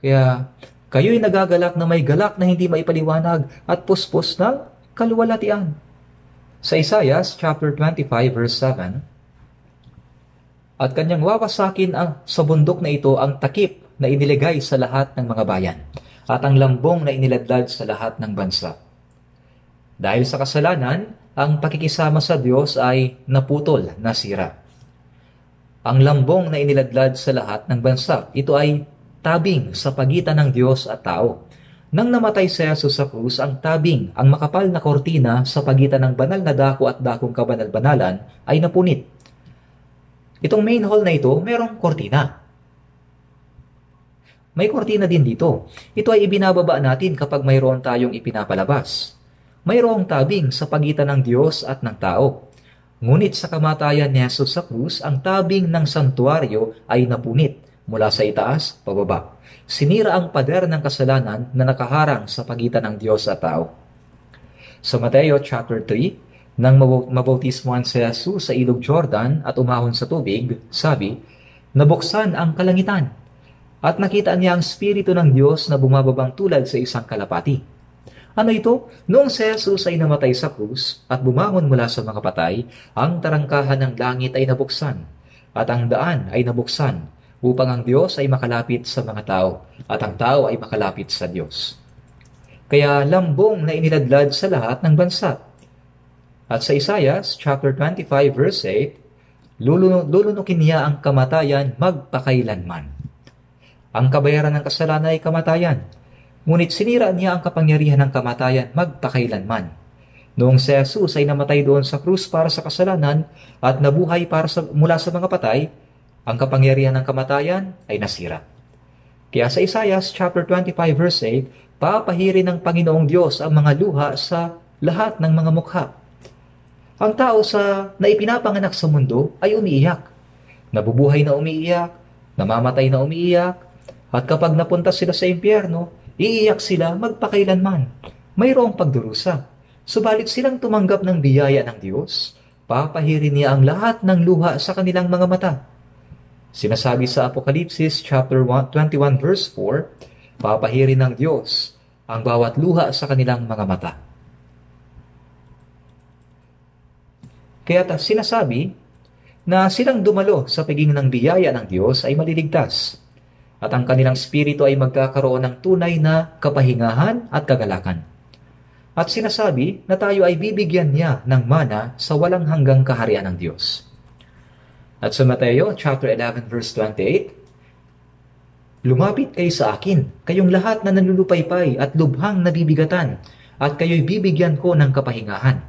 Kaya kayo'y nagagalak na may galak na hindi maipaliwanag at puspos ng kaluwalhatian. Sa Isaiah chapter 25 verse 7, At kanyang wawasakin ang, sa bundok na ito ang takip na iniligay sa lahat ng mga bayan at ang lambong na iniladlad sa lahat ng bansa. Dahil sa kasalanan, ang pakikisama sa Diyos ay naputol, nasira. Ang lambong na iniladlad sa lahat ng bansa, ito ay tabing sa pagitan ng Diyos at tao. Nang namatay si Jesus sa krus, ang tabing, ang makapal na kortina sa pagitan ng banal na dako at dakong kabanal-banalan ay napunit. Itong main hall na ito, merong kortina. May kortina din dito. Ito ay ibinababa natin kapag mayroon tayong ipinapalabas mayroong tabing sa pagitan ng Diyos at ng tao. Ngunit sa kamatayan ni Jesus sa krus, ang tabing ng santuaryo ay napunit mula sa itaas pababa. Sinira ang pader ng kasalanan na nakaharang sa pagitan ng Diyos at tao. Sa Mateo chapter 3, nang mabautismoan si Jesus sa ilog Jordan at umahon sa tubig, sabi, Nabuksan ang kalangitan at nakita niya ang Espiritu ng Diyos na bumababang tulad sa isang kalapati ano ito? Noong si Jesus ay namatay sa krus at bumangon mula sa mga patay, ang tarangkahan ng langit ay nabuksan at ang daan ay nabuksan upang ang Diyos ay makalapit sa mga tao at ang tao ay makalapit sa Diyos. Kaya lambong na iniladlad sa lahat ng bansa. At sa Isaiah chapter 25 verse 8, lulunukin niya ang kamatayan magpakailanman. Ang kabayaran ng kasalanan ay kamatayan, Ngunit sinira niya ang kapangyarihan ng kamatayan magpakailanman. Noong si Jesus ay namatay doon sa krus para sa kasalanan at nabuhay para sa, mula sa mga patay, ang kapangyarihan ng kamatayan ay nasira. Kaya sa Isaiah chapter 25 verse 8, papahirin ng Panginoong Diyos ang mga luha sa lahat ng mga mukha. Ang tao sa na ipinapanganak sa mundo ay umiiyak. Nabubuhay na umiiyak, namamatay na umiiyak, at kapag napunta sila sa impyerno, Iiyak sila magpakailanman. Mayroong pagdurusa. Subalit silang tumanggap ng biyaya ng Diyos, papahirin niya ang lahat ng luha sa kanilang mga mata. Sinasabi sa Apokalipsis chapter 21 verse 4, papahirin ng Diyos ang bawat luha sa kanilang mga mata. Kaya ta, sinasabi na silang dumalo sa pagiging ng biyaya ng Diyos ay maliligtas at ang kanilang spirito ay magkakaroon ng tunay na kapahingahan at kagalakan. At sinasabi na tayo ay bibigyan niya ng mana sa walang hanggang kaharian ng Diyos. At sa Mateo chapter 11 verse 28, Lumapit kayo sa akin, kayong lahat na nanlulupaypay at lubhang nabibigatan, at kayo'y bibigyan ko ng kapahingahan.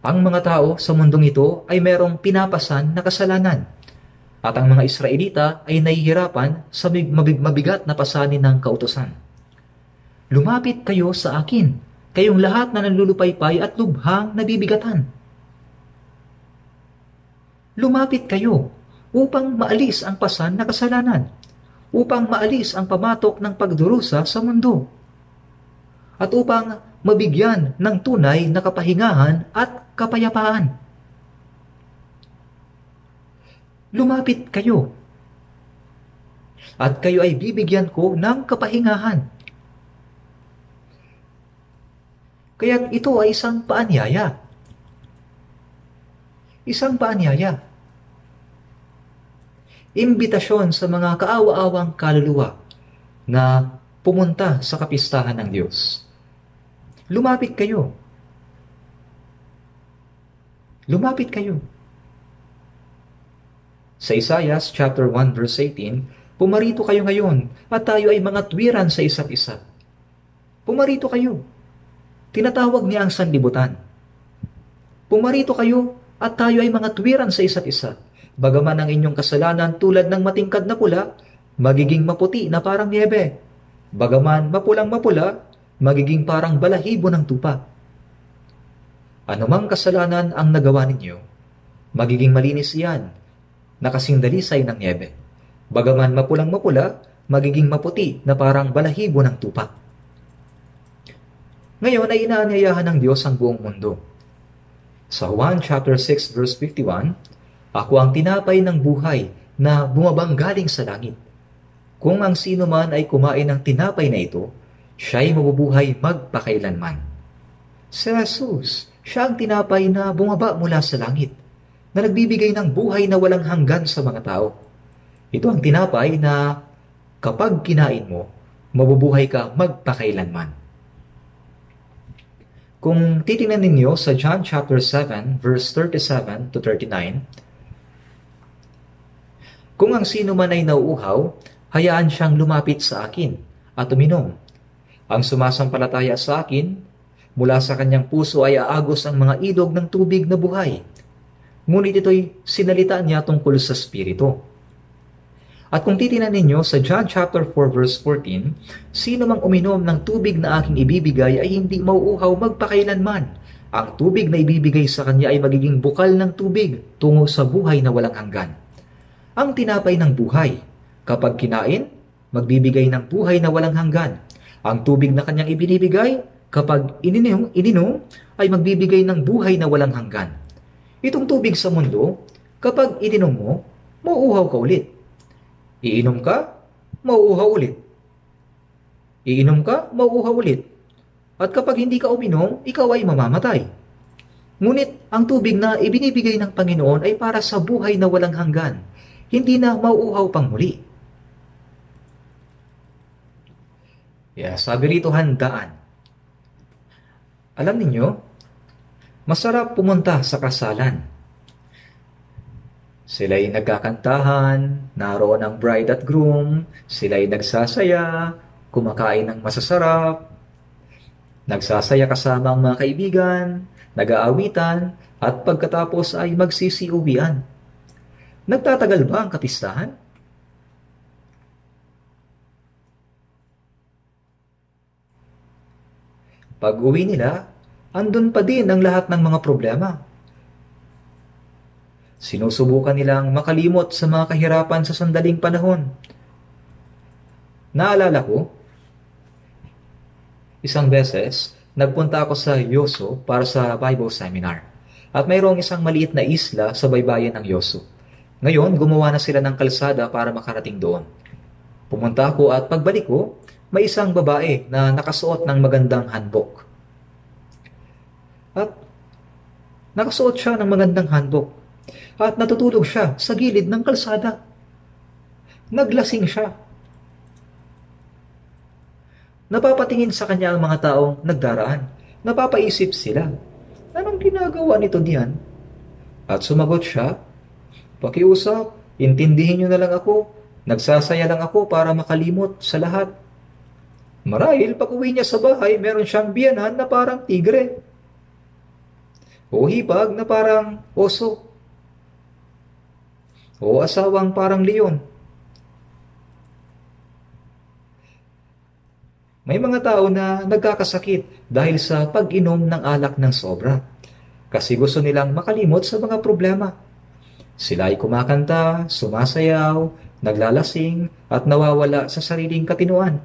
Ang mga tao sa mundong ito ay merong pinapasan na kasalanan at ang mga Israelita ay nahihirapan sa mabigat na pasanin ng kautosan. Lumapit kayo sa akin, kayong lahat na nanlulupaypay at lubhang nabibigatan. Lumapit kayo upang maalis ang pasan na kasalanan, upang maalis ang pamatok ng pagdurusa sa mundo, at upang mabigyan ng tunay na kapahingahan at kapayapaan. Lumapit kayo. At kayo ay bibigyan ko ng kapahingahan. Kaya ito ay isang paanyaya. Isang paanyaya. Imbitasyon sa mga kaawa-awang kaluluwa na pumunta sa kapistahan ng Diyos. Lumapit kayo. Lumapit kayo Sa Isaiah chapter 1 verse 18, Pumarito kayo ngayon at tayo ay mga tuwiran sa isa't isa. Pumarito kayo. Tinatawag niya ang sanlibutan. Pumarito kayo at tayo ay mga tuwiran sa isa't isa. Bagaman ang inyong kasalanan tulad ng matingkad na pula, magiging maputi na parang niebe. Bagaman mapulang mapula, magiging parang balahibo ng tupa. Anumang kasalanan ang nagawa ninyo, magiging malinis iyan, nakasing dalisay ng niebe. Bagaman mapulang mapula, magiging maputi na parang balahibo ng tupa. Ngayon ay inaanyayahan ng Diyos ang buong mundo. Sa Juan chapter 6 verse 51, Ako ang tinapay ng buhay na bumabang galing sa langit. Kung ang sino man ay kumain ng tinapay na ito, siya ay mabubuhay magpakailanman. Si Jesus, siya ang tinapay na bumaba mula sa langit, na nagbibigay ng buhay na walang hanggan sa mga tao. Ito ang tinapay na kapag kinain mo, mabubuhay ka magpakailanman. Kung titingnan ninyo sa John chapter 7 verse 37 to 39, kung ang sino man ay nauuhaw, hayaan siyang lumapit sa akin at uminom. Ang sumasampalataya sa akin, mula sa kanyang puso ay aagos ang mga ilog ng tubig na buhay. Ngunit ito'y sinalita niya tungkol sa Espiritu. At kung titinan ninyo sa John chapter 4 verse 14, sino mang uminom ng tubig na aking ibibigay ay hindi mauuhaw magpakailanman. Ang tubig na ibibigay sa kanya ay magiging bukal ng tubig tungo sa buhay na walang hanggan. Ang tinapay ng buhay, Kapag kinain, magbibigay ng buhay na walang hanggan. Ang tubig na kanyang ibinibigay, kapag ininom, ininom, ay magbibigay ng buhay na walang hanggan. Itong tubig sa mundo, kapag ininom mo, mauuhaw ka ulit. Iinom ka, mauuhaw ulit. Iinom ka, mauuhaw ulit. At kapag hindi ka uminom, ikaw ay mamamatay. Ngunit ang tubig na ibinibigay ng Panginoon ay para sa buhay na walang hanggan, hindi na mauuhaw pang muli. Yeah, sabi rito handaan. Alam ninyo, masarap pumunta sa kasalan. Sila'y nagkakantahan, naroon ang bride at groom, sila'y nagsasaya, kumakain ng masasarap, nagsasaya kasama ang mga kaibigan, nag-aawitan, at pagkatapos ay magsisiuwian. Nagtatagal ba ang kapistahan? Pag uwi nila, andun pa din ang lahat ng mga problema. Sinusubukan nilang makalimot sa mga kahirapan sa sandaling panahon. Naalala ko, isang beses, nagpunta ako sa Yoso para sa Bible Seminar. At mayroong isang maliit na isla sa baybayin ng Yoso. Ngayon, gumawa na sila ng kalsada para makarating doon. Pumunta ako at pagbalik ko, may isang babae na nakasuot ng magandang hanbok. At nakasuot siya ng magandang hanbok. At natutulog siya sa gilid ng kalsada. Naglasing siya. Napapatingin sa kanya ang mga taong nagdaraan. Napapaisip sila. Anong ginagawa nito diyan? At sumagot siya, Pakiusap, intindihin niyo na lang ako. Nagsasaya lang ako para makalimot sa lahat. Marahil pag uwi niya sa bahay, meron siyang biyanan na parang tigre. O hipag na parang oso. O asawang parang leon. May mga tao na nagkakasakit dahil sa pag-inom ng alak ng sobra. Kasi gusto nilang makalimot sa mga problema. Sila ay kumakanta, sumasayaw, naglalasing, at nawawala sa sariling katinuan.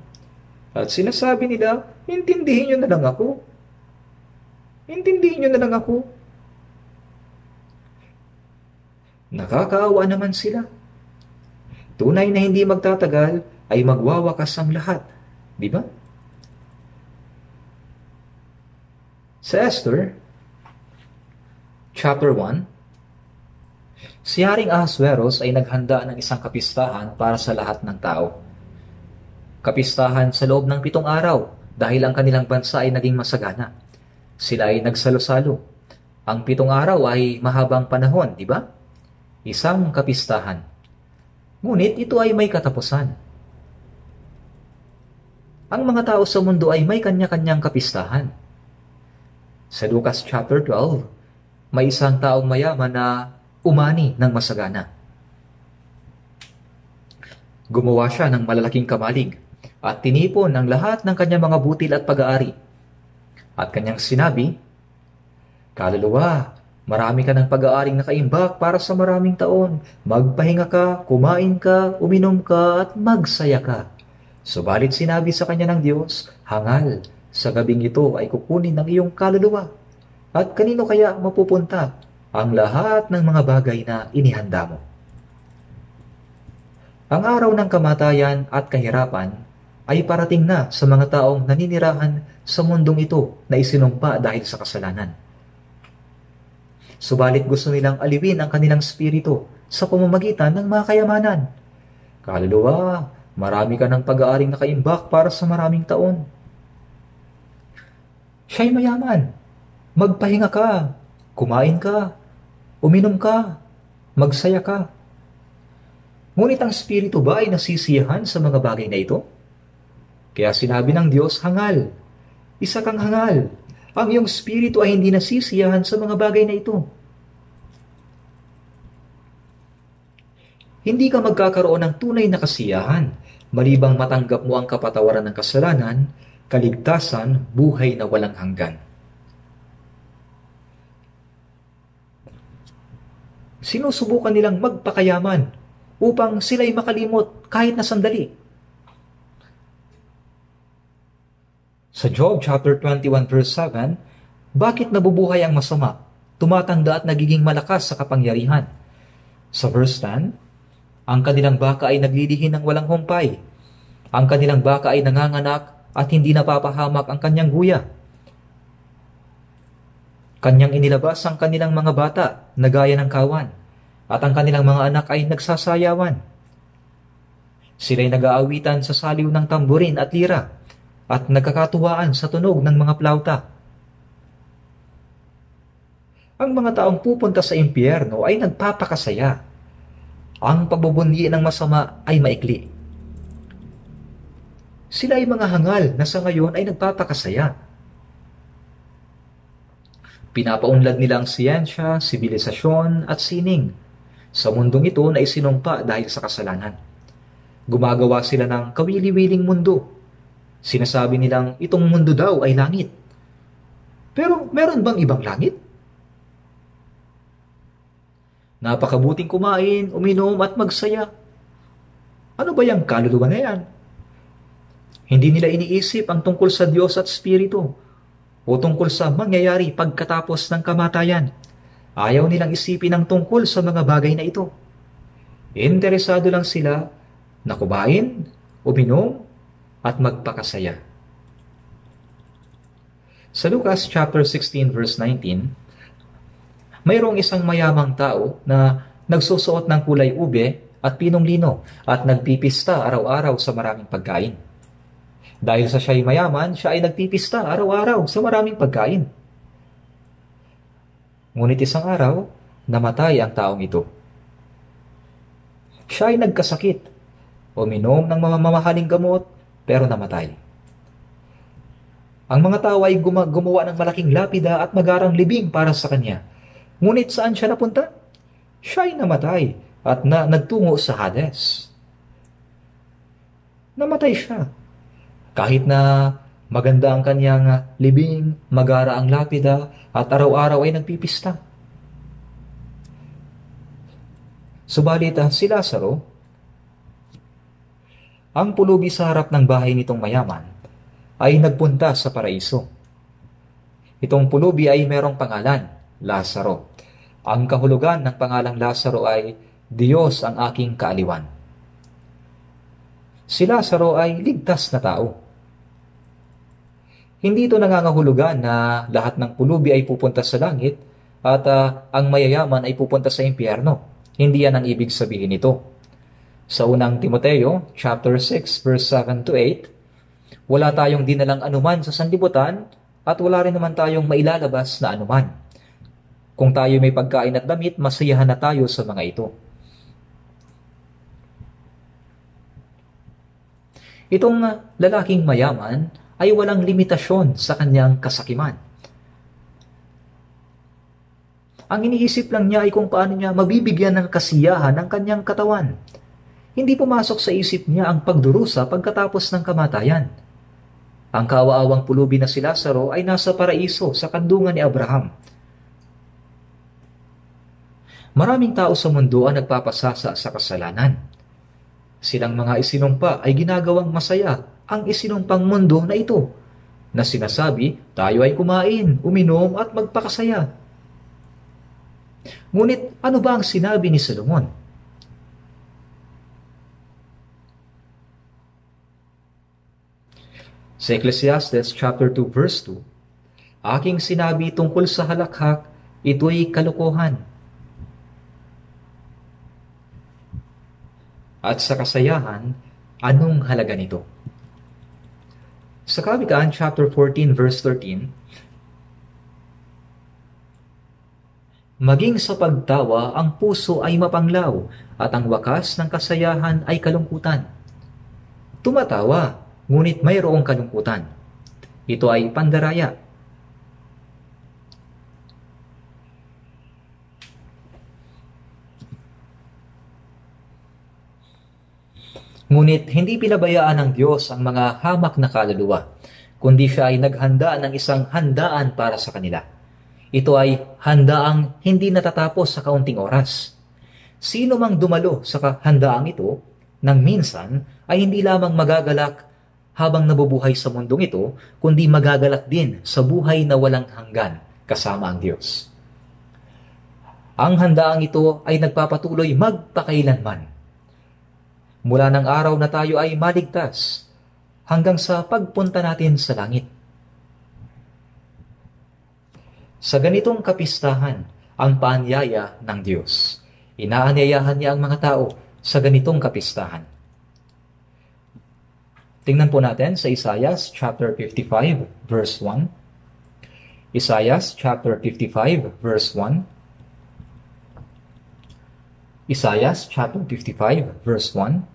At sinasabi nila, intindihin nyo na lang ako. Intindihin nyo na lang ako. Nakakaawa naman sila. Tunay na hindi magtatagal ay magwawakas ang lahat. Di ba? Sa Esther, chapter 1, si Haring Ahasueros ay naghanda ng isang kapistahan para sa lahat ng tao kapistahan sa loob ng pitong araw dahil ang kanilang bansa ay naging masagana. Sila ay nagsalo-salo. Ang pitong araw ay mahabang panahon, di ba? Isang kapistahan. Ngunit ito ay may katapusan. Ang mga tao sa mundo ay may kanya-kanyang kapistahan. Sa Lucas chapter 12, may isang taong mayaman na umani ng masagana. Gumawa siya ng malalaking kamalig at tinipon ang lahat ng kanyang mga butil at pag-aari. At kanyang sinabi, Kaluluwa, marami ka ng pag-aaring nakaimbak para sa maraming taon. Magpahinga ka, kumain ka, uminom ka, at magsaya ka. Subalit sinabi sa kanya ng Diyos, Hangal, sa gabing ito ay kukunin ng iyong kaluluwa. At kanino kaya mapupunta ang lahat ng mga bagay na inihanda mo? Ang araw ng kamatayan at kahirapan ay parating na sa mga taong naninirahan sa mundong ito na isinumpa dahil sa kasalanan. Subalit gusto nilang aliwin ang kanilang spirito sa pamamagitan ng mga kayamanan. Kaluluwa, Marami ka ng pag-aaring nakaimbak para sa maraming taon. Siya'y mayaman. Magpahinga ka. Kumain ka. Uminom ka. Magsaya ka. Ngunit ang Espiritu ba ay nasisiyahan sa mga bagay na ito? Kaya sinabi ng Diyos, hangal. Isa kang hangal. Ang iyong Espiritu ay hindi nasisiyahan sa mga bagay na ito. Hindi ka magkakaroon ng tunay na kasiyahan malibang matanggap mo ang kapatawaran ng kasalanan, kaligtasan, buhay na walang hanggan. Sinusubukan nilang magpakayaman upang sila'y makalimot kahit na sandali. Sa Job chapter 21 verse 7, bakit nabubuhay ang masama, tumatanda at nagiging malakas sa kapangyarihan? Sa verse 10, ang kanilang baka ay naglilihin ng walang humpay. Ang kanilang baka ay nanganganak at hindi napapahamak ang kanyang guya. Kanyang inilabas ang kanilang mga bata na gaya ng kawan, at ang kanilang mga anak ay nagsasayawan. Sila'y nag-aawitan sa saliw ng tamburin at lira, at nagkakatuwaan sa tunog ng mga plauta. Ang mga taong pupunta sa impyerno ay nagpapakasaya ang pagbubundi ng masama ay maikli. Sila ay mga hangal na sa ngayon ay nagpapakasaya. Pinapaunlad nila ang siyensya, sibilisasyon at sining sa mundong ito na isinumpa dahil sa kasalanan. Gumagawa sila ng kawili-wiling mundo. Sinasabi nilang itong mundo daw ay langit. Pero meron bang ibang langit? Napakabuting kumain, uminom at magsaya. Ano ba yung kaluluwa na yan? Hindi nila iniisip ang tungkol sa Diyos at Espiritu o tungkol sa mangyayari pagkatapos ng kamatayan. Ayaw nilang isipin ang tungkol sa mga bagay na ito. Interesado lang sila na kumain, uminom, at magpakasaya. Sa Lucas chapter 16 verse 19, mayroong isang mayamang tao na nagsusuot ng kulay ube at pinong lino at nagpipista araw-araw sa maraming pagkain. Dahil sa siya'y mayaman, siya ay nagpipista araw-araw sa maraming pagkain. Ngunit isang araw, namatay ang taong ito. Siya ay nagkasakit, uminom ng mamamahaling gamot, pero namatay. Ang mga tao ay gumawa ng malaking lapida at magarang libing para sa kanya Ngunit saan siya napunta? Siya ay namatay at na nagtungo sa Hades. Namatay siya. Kahit na maganda ang kanyang libing, magara ang lapida, at araw-araw ay nagpipista. Subalit ah, si Lazaro, ang pulubi sa harap ng bahay nitong mayaman, ay nagpunta sa paraiso. Itong pulubi ay merong pangalan, Lazaro. Ang kahulugan ng pangalang Lazaro ay Diyos ang aking kaaliwan. Si Lazaro ay ligtas na tao. Hindi ito nangangahulugan na lahat ng pulubi ay pupunta sa langit at uh, ang mayayaman ay pupunta sa impyerno. Hindi yan ang ibig sabihin nito. Sa unang Timoteo, chapter 6, verse 7 to 8, wala tayong dinalang anuman sa sanlibutan at wala rin naman tayong mailalabas na anuman Kung tayo may pagkain at damit, masayahan na tayo sa mga ito. Itong lalaking mayaman ay walang limitasyon sa kanyang kasakiman. Ang iniisip lang niya ay kung paano niya mabibigyan ng kasiyahan ng kanyang katawan. Hindi pumasok sa isip niya ang pagdurusa pagkatapos ng kamatayan. Ang kawaawang pulubi na si Lazaro ay nasa paraiso sa kandungan ni Abraham Maraming tao sa mundo ang nagpapasasa sa kasalanan. Silang mga isinumpa ay ginagawang masaya ang isinumpang mundo na ito, na sinasabi tayo ay kumain, uminom at magpakasaya. Ngunit ano ba ang sinabi ni Solomon? Sa Ecclesiastes chapter 2 verse 2, Aking sinabi tungkol sa halakhak, ito'y kalokohan at sa kasayahan, anong halaga nito? Sa Kawikaan chapter 14 verse 13, Maging sa pagtawa, ang puso ay mapanglaw at ang wakas ng kasayahan ay kalungkutan. Tumatawa, ngunit mayroong kalungkutan. Ito ay pandaraya Ngunit hindi pinabayaan ng Diyos ang mga hamak na kaluluwa, kundi siya ay naghanda ng isang handaan para sa kanila. Ito ay handaang hindi natatapos sa kaunting oras. Sino mang dumalo sa handaang ito, nang minsan ay hindi lamang magagalak habang nabubuhay sa mundong ito, kundi magagalak din sa buhay na walang hanggan kasama ang Diyos. Ang handaang ito ay nagpapatuloy magpakailanman mula ng araw na tayo ay maligtas hanggang sa pagpunta natin sa langit. Sa ganitong kapistahan, ang paanyaya ng Diyos. Inaanyayahan niya ang mga tao sa ganitong kapistahan. Tingnan po natin sa Isaiah chapter 55 verse 1. Isaiah chapter 55 verse 1. Isaiah chapter 55 verse 1.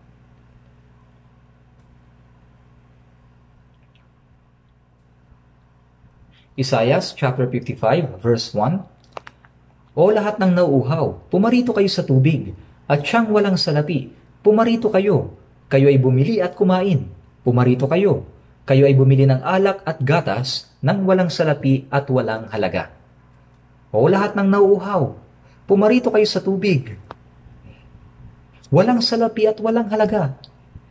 Isaiah chapter 55 verse 1 O lahat ng nauuhaw, pumarito kayo sa tubig, at siyang walang salapi, pumarito kayo, kayo ay bumili at kumain, pumarito kayo, kayo ay bumili ng alak at gatas ng walang salapi at walang halaga. O lahat ng nauuhaw, pumarito kayo sa tubig. Walang salapi at walang halaga.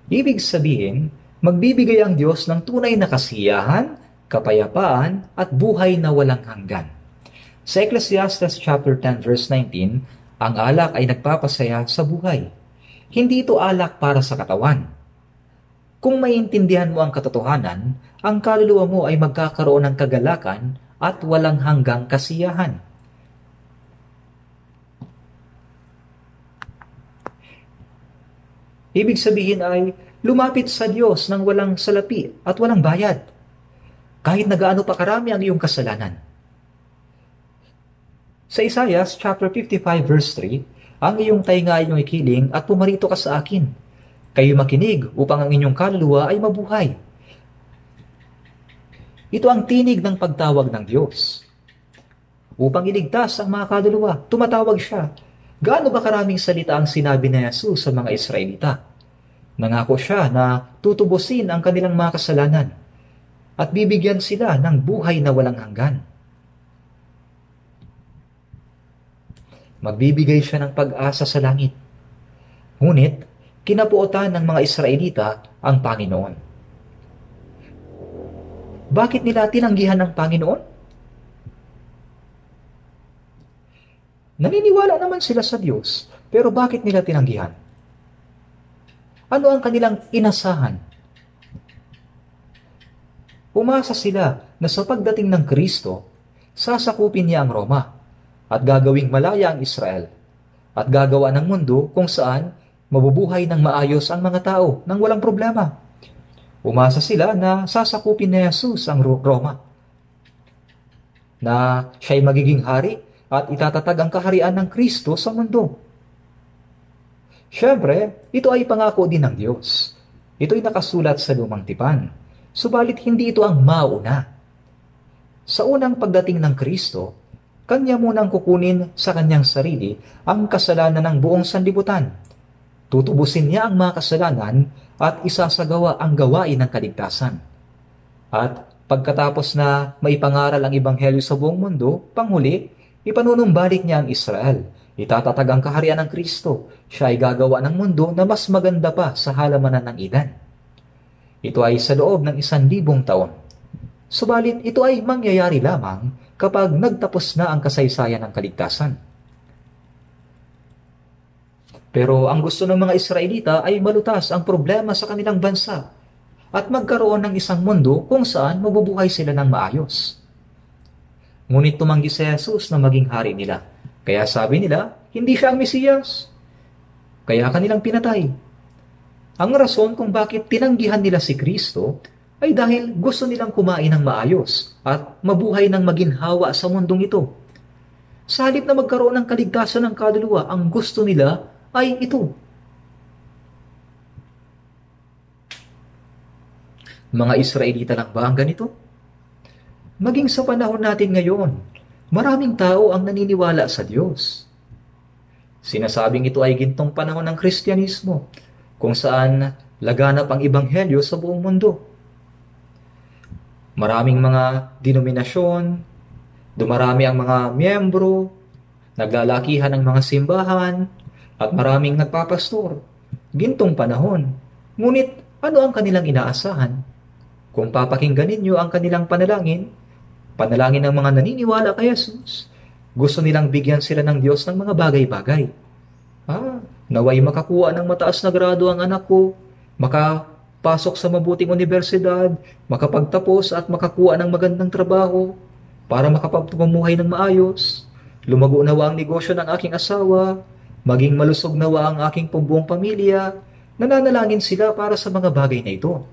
Ibig sabihin, magbibigay ang Diyos ng tunay na kasiyahan kapayapaan at buhay na walang hanggan. Sa Ecclesiastes chapter 10 verse 19, ang alak ay nagpapasaya sa buhay. Hindi ito alak para sa katawan. Kung maintindihan mo ang katotohanan, ang kaluluwa mo ay magkakaroon ng kagalakan at walang hanggang kasiyahan. Ibig sabihin ay lumapit sa Diyos ng walang salapi at walang bayad kahit na gaano pa karami ang iyong kasalanan. Sa Isaiah chapter 55 verse 3, ang iyong tainga ay iyong ikiling at pumarito ka sa akin. Kayo makinig upang ang inyong kaluluwa ay mabuhay. Ito ang tinig ng pagtawag ng Diyos. Upang iligtas ang mga kaluluwa, tumatawag siya. Gaano ba karaming salita ang sinabi ni Jesus sa mga Israelita? Nangako siya na tutubusin ang kanilang mga kasalanan at bibigyan sila ng buhay na walang hanggan. Magbibigay siya ng pag-asa sa langit. Ngunit, kinapuotan ng mga Israelita ang Panginoon. Bakit nila tinanggihan ng Panginoon? Naniniwala naman sila sa Diyos, pero bakit nila tinanggihan? Ano ang kanilang inasahan Umasa sila na sa pagdating ng Kristo, sasakupin niya ang Roma at gagawing malaya ang Israel at gagawa ng mundo kung saan mabubuhay ng maayos ang mga tao nang walang problema. Umasa sila na sasakupin ni Jesus ang Roma na siya'y magiging hari at itatatag ang kaharian ng Kristo sa mundo. Siyempre, ito ay pangako din ng Diyos. Ito ay nakasulat sa lumang tipan. Subalit hindi ito ang mauna. Sa unang pagdating ng Kristo, kanya munang kukunin sa kanyang sarili ang kasalanan ng buong sanlibutan. Tutubusin niya ang mga kasalanan at isasagawa ang gawain ng kaligtasan. At pagkatapos na maipangaral ang Ebanghelyo sa buong mundo, panghuli, ipanunumbalik niya ang Israel. Itatatag ang kaharian ng Kristo. Siya ay gagawa ng mundo na mas maganda pa sa halamanan ng Idan. Ito ay sa loob ng isang libong taon. Subalit ito ay mangyayari lamang kapag nagtapos na ang kasaysayan ng kaligtasan. Pero ang gusto ng mga Israelita ay malutas ang problema sa kanilang bansa at magkaroon ng isang mundo kung saan mabubuhay sila ng maayos. Ngunit tumanggi si Jesus na maging hari nila. Kaya sabi nila, hindi siya ang Mesiyas. Kaya kanilang pinatay. Ang rason kung bakit tinanggihan nila si Kristo ay dahil gusto nilang kumain ng maayos at mabuhay ng maginhawa sa mundong ito. Sa halip na magkaroon ng kaligtasan ng kaluluwa, ang gusto nila ay ito. Mga Israelita lang ba ang ganito? Maging sa panahon natin ngayon, maraming tao ang naniniwala sa Diyos. Sinasabing ito ay gintong panahon ng Kristyanismo, kung saan laganap ang Ibanghelyo sa buong mundo. Maraming mga denominasyon, dumarami ang mga miyembro, naglalakihan ang mga simbahan, at maraming nagpapastor. Gintong panahon. Ngunit ano ang kanilang inaasahan? Kung papakinggan ninyo ang kanilang panalangin, panalangin ng mga naniniwala kay Jesus, gusto nilang bigyan sila ng Diyos ng mga bagay-bagay. Ah, naway makakuha ng mataas na grado ang anak ko, maka pasok sa mabuting universidad, makapagtapos at makakuha ng magandang trabaho para makapagpumuhay ng maayos. Lumago nawa ang negosyo ng aking asawa, maging malusog nawa ang aking pumbuong pamilya, nananalangin sila para sa mga bagay na ito.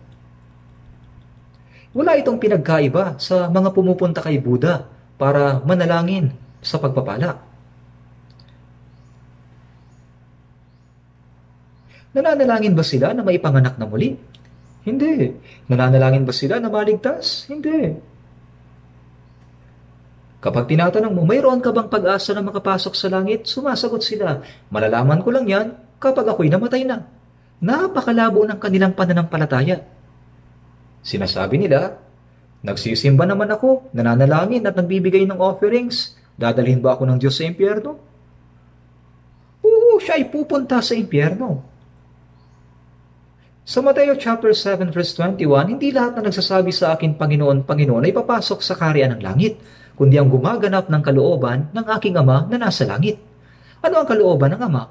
Wala itong pinagkaiba sa mga pumupunta kay Buddha para manalangin sa pagpapala. Nananalangin ba sila na maipanganak na muli? Hindi. Nananalangin ba sila na maligtas? Hindi. Kapag tinatanong mo, mayroon ka bang pag-asa na makapasok sa langit? Sumasagot sila, malalaman ko lang yan kapag ako'y namatay na. Napakalabo ng kanilang pananampalataya. Sinasabi nila, nagsisimba naman ako, nananalangin at nagbibigay ng offerings. Dadalhin ba ako ng Diyos sa impyerno? Oo, siya ay pupunta sa impyerno. Sa Mateo chapter 7 verse 21, hindi lahat na nagsasabi sa akin, Panginoon, Panginoon, ay papasok sa karya ng langit, kundi ang gumaganap ng kalooban ng aking Ama na nasa langit. Ano ang kalooban ng Ama?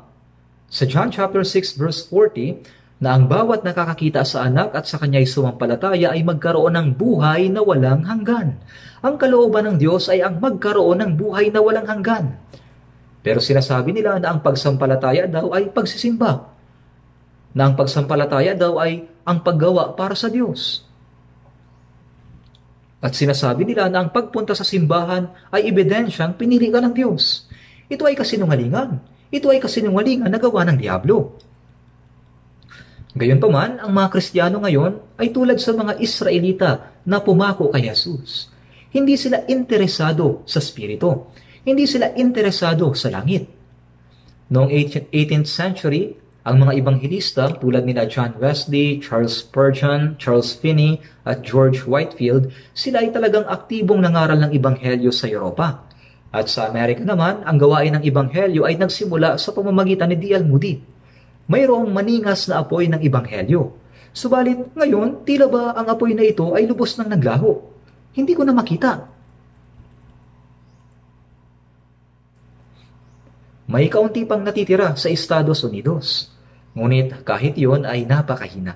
Sa John chapter 6 verse 40, na ang bawat nakakakita sa anak at sa kanya'y sumampalataya ay magkaroon ng buhay na walang hanggan. Ang kalooban ng Diyos ay ang magkaroon ng buhay na walang hanggan. Pero sinasabi nila na ang pagsampalataya daw ay pagsisimba na ang pagsampalataya daw ay ang paggawa para sa Diyos. At sinasabi nila na ang pagpunta sa simbahan ay ebidensyang pinili ka ng Diyos. Ito ay kasinungalingan. Ito ay kasinungalingan na gawa ng Diablo. Gayunpaman, ang mga Kristiyano ngayon ay tulad sa mga Israelita na pumako kay Jesus. Hindi sila interesado sa Spirito. Hindi sila interesado sa langit. Noong 18th century, ang mga ibanghilista tulad nila John Wesley, Charles Spurgeon, Charles Finney at George Whitefield, sila ay talagang aktibong nangaral ng ibanghelyo sa Europa. At sa Amerika naman, ang gawain ng ibanghelyo ay nagsimula sa pamamagitan ni D.L. Moody. Mayroong maningas na apoy ng ibanghelyo. Subalit ngayon, tila ba ang apoy na ito ay lubos ng naglaho? Hindi ko na makita. May kaunti pang natitira sa Estados Unidos. Ngunit kahit iyon ay napakahina.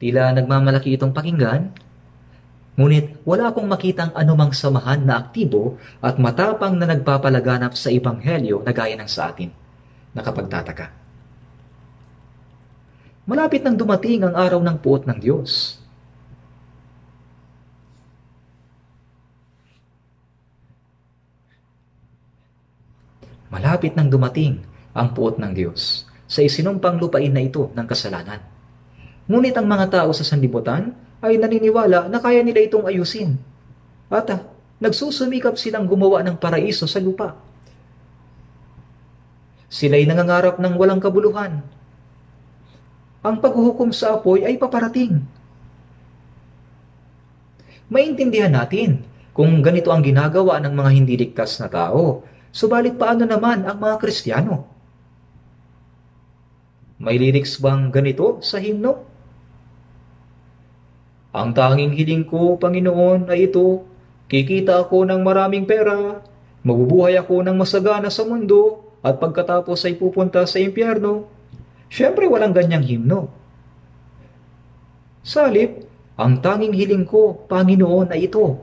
Tila nagmamalaki itong pakinggan, ngunit wala akong makitang anumang samahan na aktibo at matapang na nagpapalaganap sa Ibanghelyo na gaya ng sa atin. Nakapagtataka. Malapit nang dumating ang araw ng puot ng Diyos. Malapit nang dumating ang puot ng Diyos sa isinumpang lupain na ito ng kasalanan. Ngunit ang mga tao sa sanlibutan ay naniniwala na kaya nila itong ayusin. At ah, nagsusumikap silang gumawa ng paraiso sa lupa. Sila'y nangangarap ng walang kabuluhan. Ang paghuhukom sa apoy ay paparating. Maintindihan natin kung ganito ang ginagawa ng mga hindi ligtas na tao. Subalit paano naman ang mga Kristiyano? May lyrics bang ganito sa himno? Ang tanging hiling ko, Panginoon, ay ito, kikita ako ng maraming pera, mabubuhay ako ng masagana sa mundo, at pagkatapos ay pupunta sa impyerno. Siyempre walang ganyang himno. Salip, ang tanging hiling ko, Panginoon, ay ito,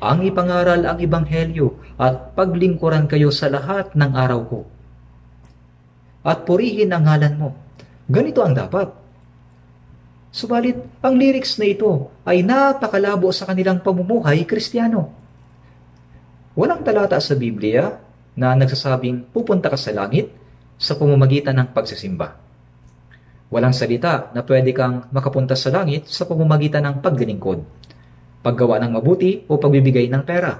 ang ipangaral ang Ibanghelyo at paglingkuran kayo sa lahat ng araw ko. At purihin ang ngalan mo. Ganito ang dapat. Subalit, ang lyrics na ito ay napakalabo sa kanilang pamumuhay kristyano. Walang talata sa Biblia na nagsasabing pupunta ka sa langit sa pamamagitan ng pagsisimba. Walang salita na pwede kang makapunta sa langit sa pamamagitan ng paglilingkod paggawa ng mabuti o pagbibigay ng pera.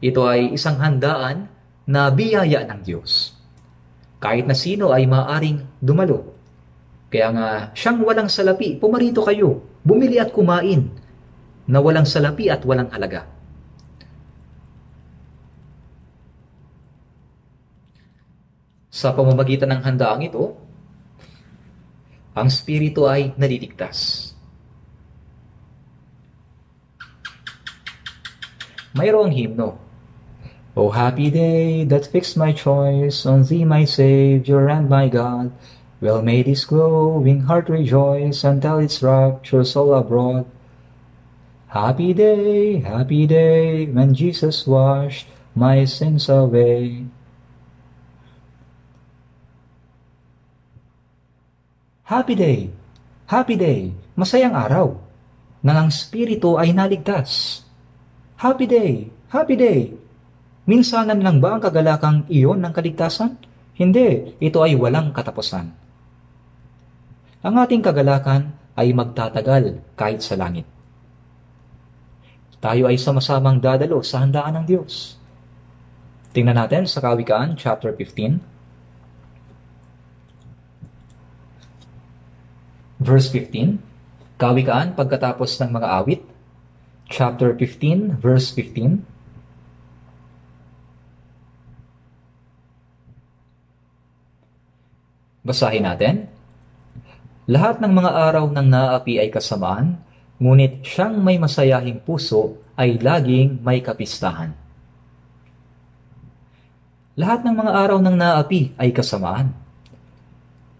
Ito ay isang handaan na biyaya ng Diyos. Kahit na sino ay maaring dumalo. Kaya nga, siyang walang salapi, pumarito kayo, bumili at kumain, na walang salapi at walang halaga. Sa pamamagitan ng handaang ito, ang spirito ay naliligtas. Mayroong himno. O happy day that fixed my choice on thee, my Savior and my God. Well may this glowing heart rejoice tell its raptures all abroad. Happy day, happy day, when Jesus washed my sins away. Happy day, happy day, masayang araw, nang ang Espiritu ay naligtas. Happy day! Happy day! Minsanan lang ba ang kagalakang iyon ng kaligtasan? Hindi, ito ay walang katapusan. Ang ating kagalakan ay magtatagal kahit sa langit. Tayo ay sama-samang dadalo sa handaan ng Diyos. Tingnan natin sa Kawikaan, chapter 15. Verse 15. Kawikaan pagkatapos ng mga awit, chapter 15, verse 15. Basahin natin. Lahat ng mga araw ng naapi ay kasamaan, ngunit siyang may masayahing puso ay laging may kapistahan. Lahat ng mga araw ng naapi ay kasamaan.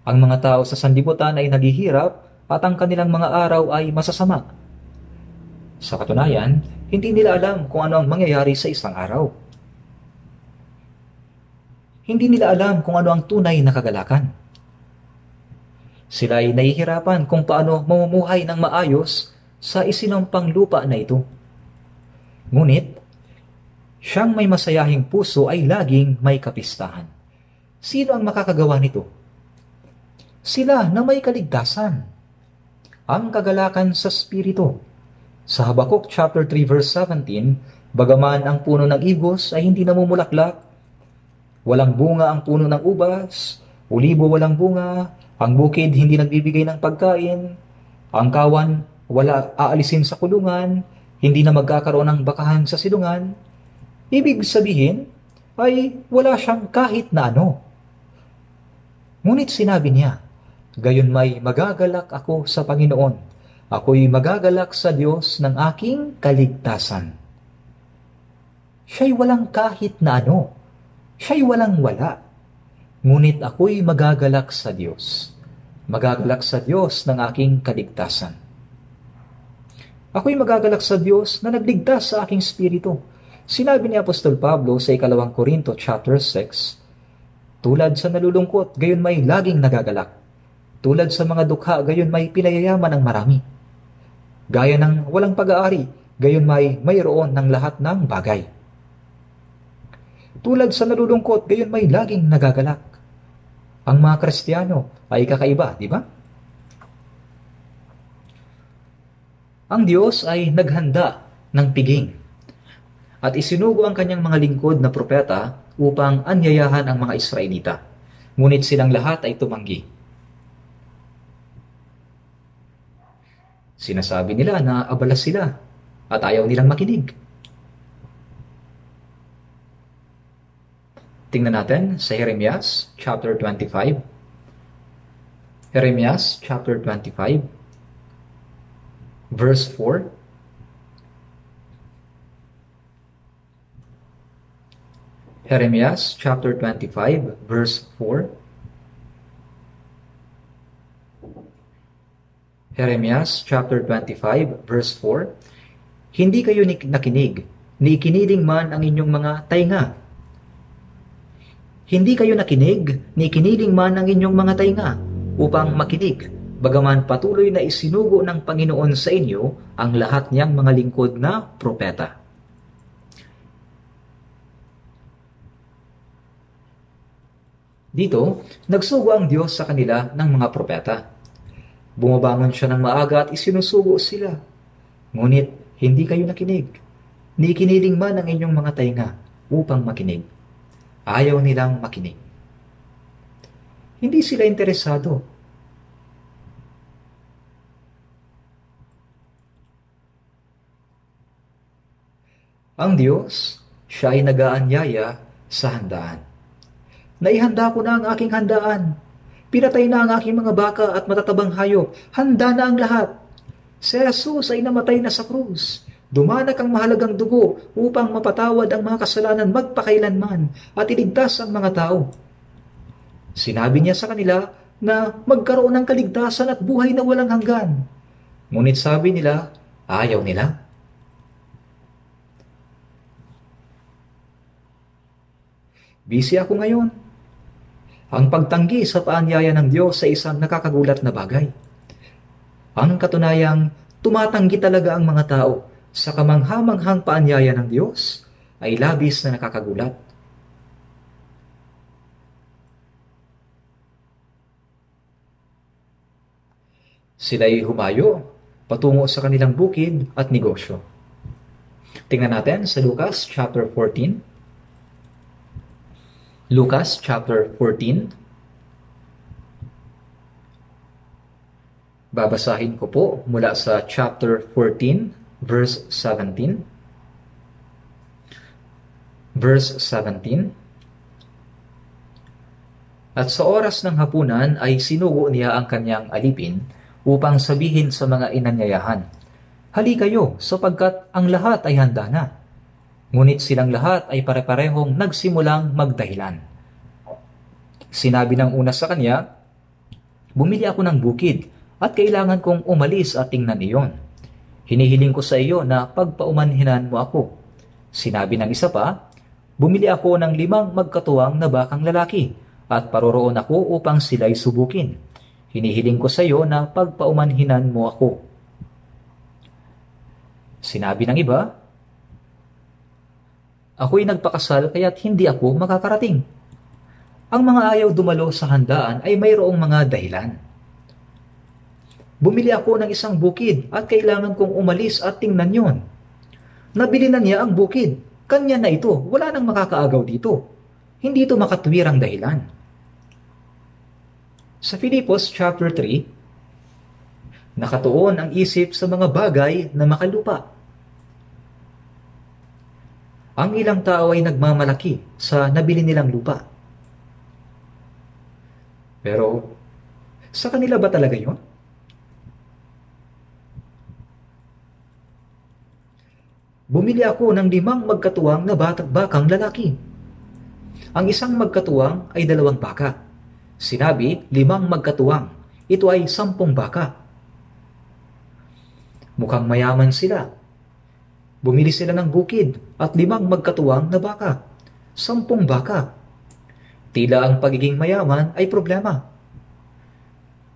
Ang mga tao sa sanlibutan ay naghihirap at ang kanilang mga araw ay masasama sa katunayan, hindi nila alam kung ano ang mangyayari sa isang araw. Hindi nila alam kung ano ang tunay na kagalakan. Sila ay nahihirapan kung paano mamumuhay ng maayos sa isinumpang lupa na ito. Ngunit, siyang may masayahing puso ay laging may kapistahan. Sino ang makakagawa nito? Sila na may kaligtasan. Ang kagalakan sa spirito sa Habakuk chapter 3 verse 17, bagaman ang puno ng igos ay hindi namumulaklak, walang bunga ang puno ng ubas, ulibo walang bunga, ang bukid hindi nagbibigay ng pagkain, ang kawan wala aalisin sa kulungan, hindi na magkakaroon ng bakahan sa silungan, ibig sabihin ay wala siyang kahit na ano. Ngunit sinabi niya, gayon may magagalak ako sa Panginoon Ako'y magagalak sa Diyos ng aking kaligtasan. Siya'y walang kahit na ano. Siya'y walang wala. Ngunit ako'y magagalak sa Diyos. Magagalak sa Diyos ng aking kaligtasan. Ako'y magagalak sa Diyos na nagligtas sa aking spirito. Sinabi ni Apostol Pablo sa ikalawang Korinto chapter 6, Tulad sa nalulungkot, gayon may laging nagagalak. Tulad sa mga dukha, gayon may pinayayaman ng marami gaya ng walang pag-aari, gayon may mayroon ng lahat ng bagay. Tulad sa nalulungkot, gayon may laging nagagalak. Ang mga Kristiyano ay kakaiba, di ba? Ang Diyos ay naghanda ng piging at isinugo ang kanyang mga lingkod na propeta upang anyayahan ang mga Israelita. Ngunit silang lahat ay tumanggi. Sinasabi nila na abala sila at ayaw nilang makinig. Tingnan natin sa Jeremias chapter 25. Jeremias chapter 25 verse 4. Jeremias chapter 25 verse 4. Jeremias chapter 25 verse 4. Hindi kayo nakinig, ni ikiniling man ang inyong mga tainga. Hindi kayo nakinig, ni ikiniling man ang inyong mga tainga upang makinig bagaman patuloy na isinugo ng Panginoon sa inyo ang lahat niyang mga lingkod na propeta. Dito, nagsugo ang Diyos sa kanila ng mga propeta. Bumabangon siya ng maaga at isinusugo sila. Ngunit, hindi kayo nakinig. Ni kiniling man ang inyong mga tainga upang makinig. Ayaw nilang makinig. Hindi sila interesado Ang Diyos, siya ay nagaanyaya sa handaan. Naihanda ko na ang aking handaan. Pinatay na ang aking mga baka at matatabang hayop. Handa na ang lahat. Si Jesus ay namatay na sa krus. Dumanak ang mahalagang dugo upang mapatawad ang mga kasalanan magpakailanman at iligtas ang mga tao. Sinabi niya sa kanila na magkaroon ng kaligtasan at buhay na walang hanggan. Ngunit sabi nila, ayaw nila. Busy ako ngayon. Ang pagtanggi sa paanyaya ng Diyos sa isang nakakagulat na bagay. Ang katunayang tumatanggi talaga ang mga tao sa kamanghamanghang paanyaya ng Diyos ay labis na nakakagulat. Sila'y humayo patungo sa kanilang bukid at negosyo. Tingnan natin sa Lucas chapter 14 Lucas chapter 14. Babasahin ko po mula sa chapter 14 verse 17. Verse 17. At sa oras ng hapunan ay sinugo niya ang kanyang alipin upang sabihin sa mga inanyayahan, Hali kayo sapagkat ang lahat ay handa na. Ngunit silang lahat ay pare-parehong nagsimulang magdahilan. Sinabi ng una sa kanya, Bumili ako ng bukid at kailangan kong umalis at tingnan iyon. Hinihiling ko sa iyo na pagpaumanhinan mo ako. Sinabi ng isa pa, Bumili ako ng limang magkatuwang na bakang lalaki at paroroon ako upang sila'y subukin. Hinihiling ko sa iyo na pagpaumanhinan mo ako. Sinabi ng iba, Ako'y nagpakasal kaya't hindi ako makakarating. Ang mga ayaw dumalo sa handaan ay mayroong mga dahilan. Bumili ako ng isang bukid at kailangan kong umalis at tingnan yon. Nabili na niya ang bukid. Kanya na ito. Wala nang makakaagaw dito. Hindi ito makatwirang dahilan. Sa Filipos chapter 3, nakatuon ang isip sa mga bagay na makalupa ang ilang tao ay nagmamalaki sa nabili nilang lupa. Pero, sa kanila ba talaga yon? Bumili ako ng limang magkatuwang na bakang lalaki. Ang isang magkatuwang ay dalawang baka. Sinabi, limang magkatuwang. Ito ay sampung baka. Mukhang mayaman sila Bumili sila ng bukid at limang magkatuwang na baka, sampung baka. Tila ang pagiging mayaman ay problema.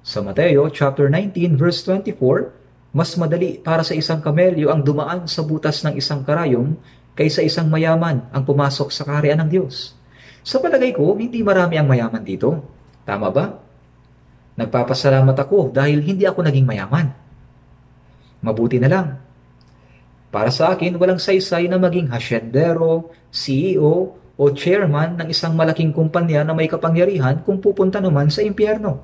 Sa Mateo chapter 19 verse 24, mas madali para sa isang kamelyo ang dumaan sa butas ng isang karayom kaysa isang mayaman ang pumasok sa kaharian ng Diyos. Sa palagay ko, hindi marami ang mayaman dito. Tama ba? Nagpapasalamat ako dahil hindi ako naging mayaman. Mabuti na lang. Para sa akin, walang saysay na maging hasyendero, CEO, o chairman ng isang malaking kumpanya na may kapangyarihan kung pupunta naman sa impyerno.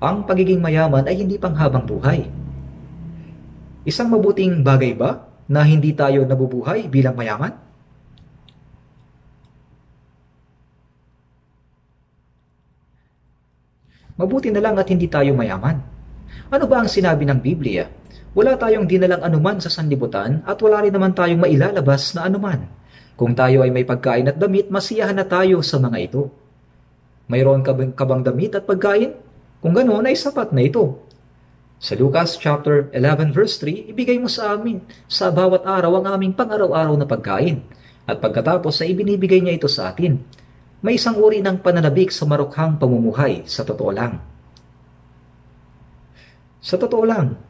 Ang pagiging mayaman ay hindi panghabang buhay. Isang mabuting bagay ba na hindi tayo nabubuhay bilang mayaman? Mabuti na lang at hindi tayo mayaman. Ano ba ang sinabi ng Biblia? Wala tayong dinalang anuman sa sanlibutan at wala rin naman tayong mailalabas na anuman. Kung tayo ay may pagkain at damit, masiyahan na tayo sa mga ito. Mayroon ka bang, ka bang damit at pagkain? Kung ganoon ay sapat na ito. Sa Lucas chapter 11 verse 3, ibigay mo sa amin sa bawat araw ang aming pang-araw-araw na pagkain. At pagkatapos ay ibinibigay niya ito sa atin. May isang uri ng pananabik sa marukhang pamumuhay, sa totoo lang. Sa totoo lang,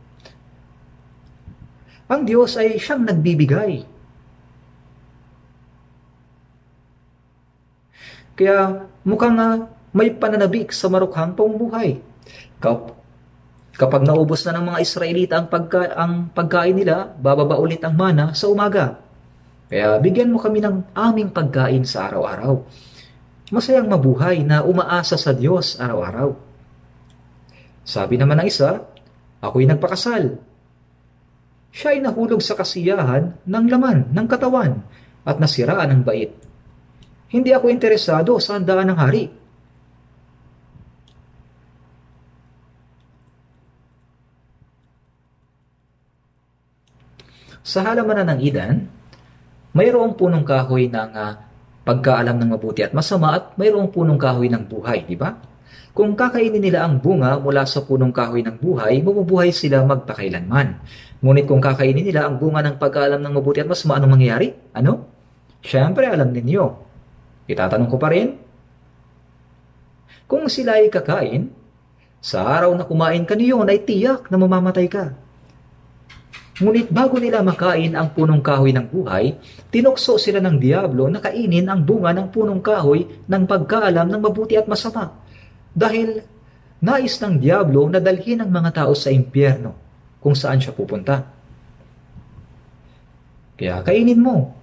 ang Diyos ay siyang nagbibigay. Kaya mukhang uh, may pananabik sa marukhang pamumuhay. Kap kapag naubos na ng mga Israelita ang, pagka ang pagkain nila, bababa ulit ang mana sa umaga. Kaya bigyan mo kami ng aming pagkain sa araw-araw. Masayang mabuhay na umaasa sa Diyos araw-araw. Sabi naman ng isa, ako'y nagpakasal. Siya ay nahulog sa kasiyahan ng laman ng katawan at nasiraan ng bait. Hindi ako interesado sa handaan ng hari. Sa halamanan ng Idan, mayroong punong kahoy ng uh, pagkaalam ng mabuti at masama at mayroong punong kahoy ng buhay, di ba? Kung kakainin nila ang bunga mula sa punong kahoy ng buhay, mabubuhay sila magpakailanman. Ngunit kung kakainin nila ang bunga ng pagkaalam ng mabuti at masama, anong mangyayari? Ano? Siyempre, alam ninyo. Itatanong ko pa rin, kung sila ay kakain, sa araw na kumain ka niyon ay tiyak na mamamatay ka. Ngunit bago nila makain ang punong kahoy ng buhay, tinukso sila ng Diablo na kainin ang bunga ng punong kahoy ng pagkaalam ng mabuti at masama. Dahil nais ng Diablo na dalhin ang mga tao sa impyerno kung saan siya pupunta. Kaya kainin mo.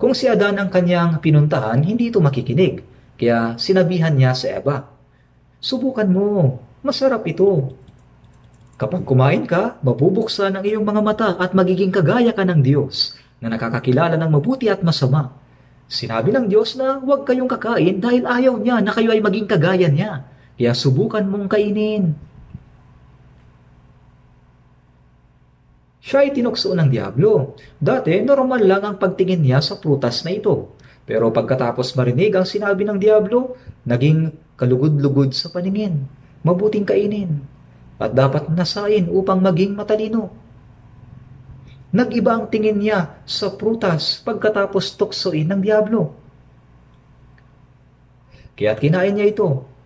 Kung si Adan ang kanyang pinuntahan, hindi ito makikinig. Kaya sinabihan niya sa Eva, Subukan mo, masarap ito. Kapag kumain ka, mabubuksan ang iyong mga mata at magiging kagaya ka ng Diyos na nakakakilala ng mabuti at masama. Sinabi ng Diyos na huwag kayong kakain dahil ayaw niya na kayo ay maging kagaya niya. Kaya subukan mong kainin. Siya ay tinukso ng Diablo. Dati, normal lang ang pagtingin niya sa prutas na ito. Pero pagkatapos marinig ang sinabi ng Diablo, naging kalugod-lugod sa paningin. Mabuting kainin at dapat nasain upang maging matalino. Nag-iba ang tingin niya sa prutas pagkatapos tuksoin ng Diablo. Kaya't kinain niya ito.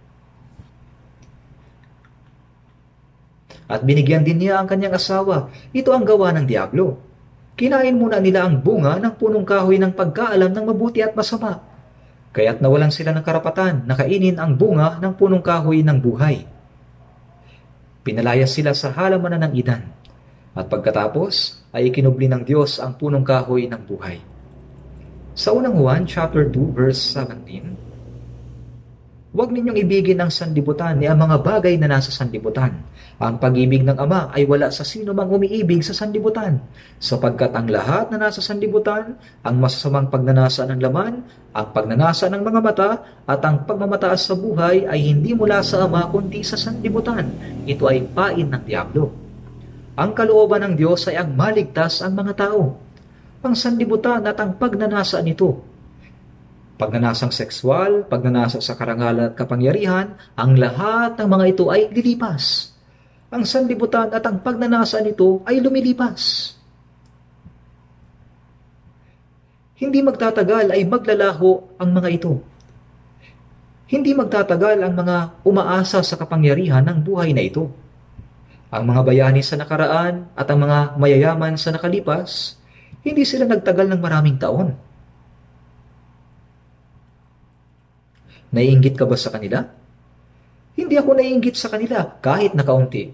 At binigyan din niya ang kanyang asawa. Ito ang gawa ng Diablo. Kinain muna nila ang bunga ng punong kahoy ng pagkaalam ng mabuti at masama. Kaya't nawalan sila ng karapatan na kainin ang bunga ng punong kahoy ng buhay. Pinalaya sila sa halamanan ng idan. At pagkatapos ay ikinubli ng Diyos ang punong kahoy ng buhay. Sa unang Juan chapter 2 verse 17, Huwag ninyong ibigin ang sanlibutan ni ang mga bagay na nasa sanlibutan. Ang pag-ibig ng Ama ay wala sa sino mang umiibig sa sanlibutan, sapagkat ang lahat na nasa sanlibutan, ang masasamang pagnanasa ng laman, ang pagnanasa ng mga mata, at ang pagmamataas sa buhay ay hindi mula sa Ama kundi sa sanlibutan. Ito ay pain ng Diablo. Ang kalooban ng Diyos ay ang maligtas ang mga tao. Ang sanlibutan at ang pagnanasa nito pagnanasang sexual, pagnanasa sa karangalan at kapangyarihan, ang lahat ng mga ito ay lilipas. Ang sanlibutan at ang pagnanasa nito ay lumilipas. Hindi magtatagal ay maglalaho ang mga ito. Hindi magtatagal ang mga umaasa sa kapangyarihan ng buhay na ito. Ang mga bayani sa nakaraan at ang mga mayayaman sa nakalipas, Hindi sila nagtagal ng maraming taon. Naiinggit ka ba sa kanila? Hindi ako naiinggit sa kanila kahit na kaunti.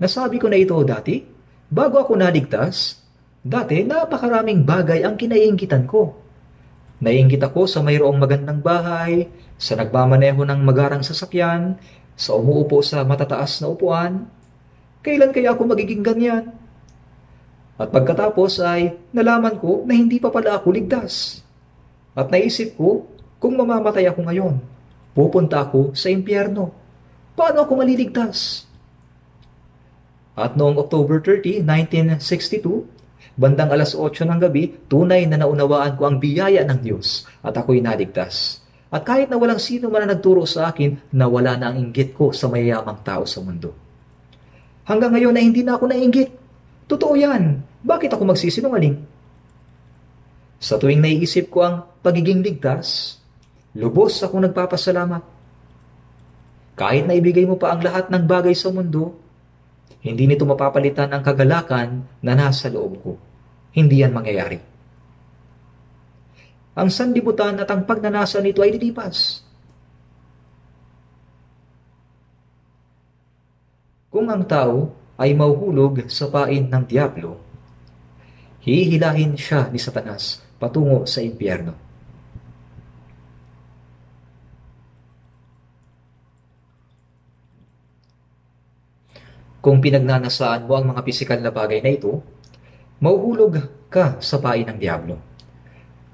Nasabi ko na ito dati, bago ako naligtas, dati napakaraming bagay ang kinaiinggitan ko. Naiinggit ako sa mayroong magandang bahay, sa nagmamaneho ng magarang sasakyan, sa umuupo sa matataas na upuan. Kailan kaya ako magiging ganyan? At pagkatapos ay nalaman ko na hindi pa pala ako ligtas. At naisip ko, kung mamamatay ako ngayon, pupunta ako sa impyerno. Paano ako maliligtas? At noong October 30, 1962, bandang alas 8 ng gabi, tunay na naunawaan ko ang biyaya ng Diyos at ako'y naligtas. At kahit na walang sino man na nagturo sa akin, nawala na ang inggit ko sa mayayamang tao sa mundo. Hanggang ngayon na hindi na ako nainggit. Totoo yan. Bakit ako magsisinungaling? Sa tuwing naiisip ko ang pagiging ligtas, lubos ako nagpapasalamat. Kahit na ibigay mo pa ang lahat ng bagay sa mundo, hindi nito mapapalitan ang kagalakan na nasa loob ko. Hindi yan mangyayari. Ang sanlibutan at ang pagnanasa nito ay lilipas. Kung ang tao ay mauhulog sa pain ng Diablo, hihilahin siya ni Satanas patungo sa impyerno. Kung pinagnanasaan mo ang mga pisikal na bagay na ito, mauhulog ka sa pain ng Diablo.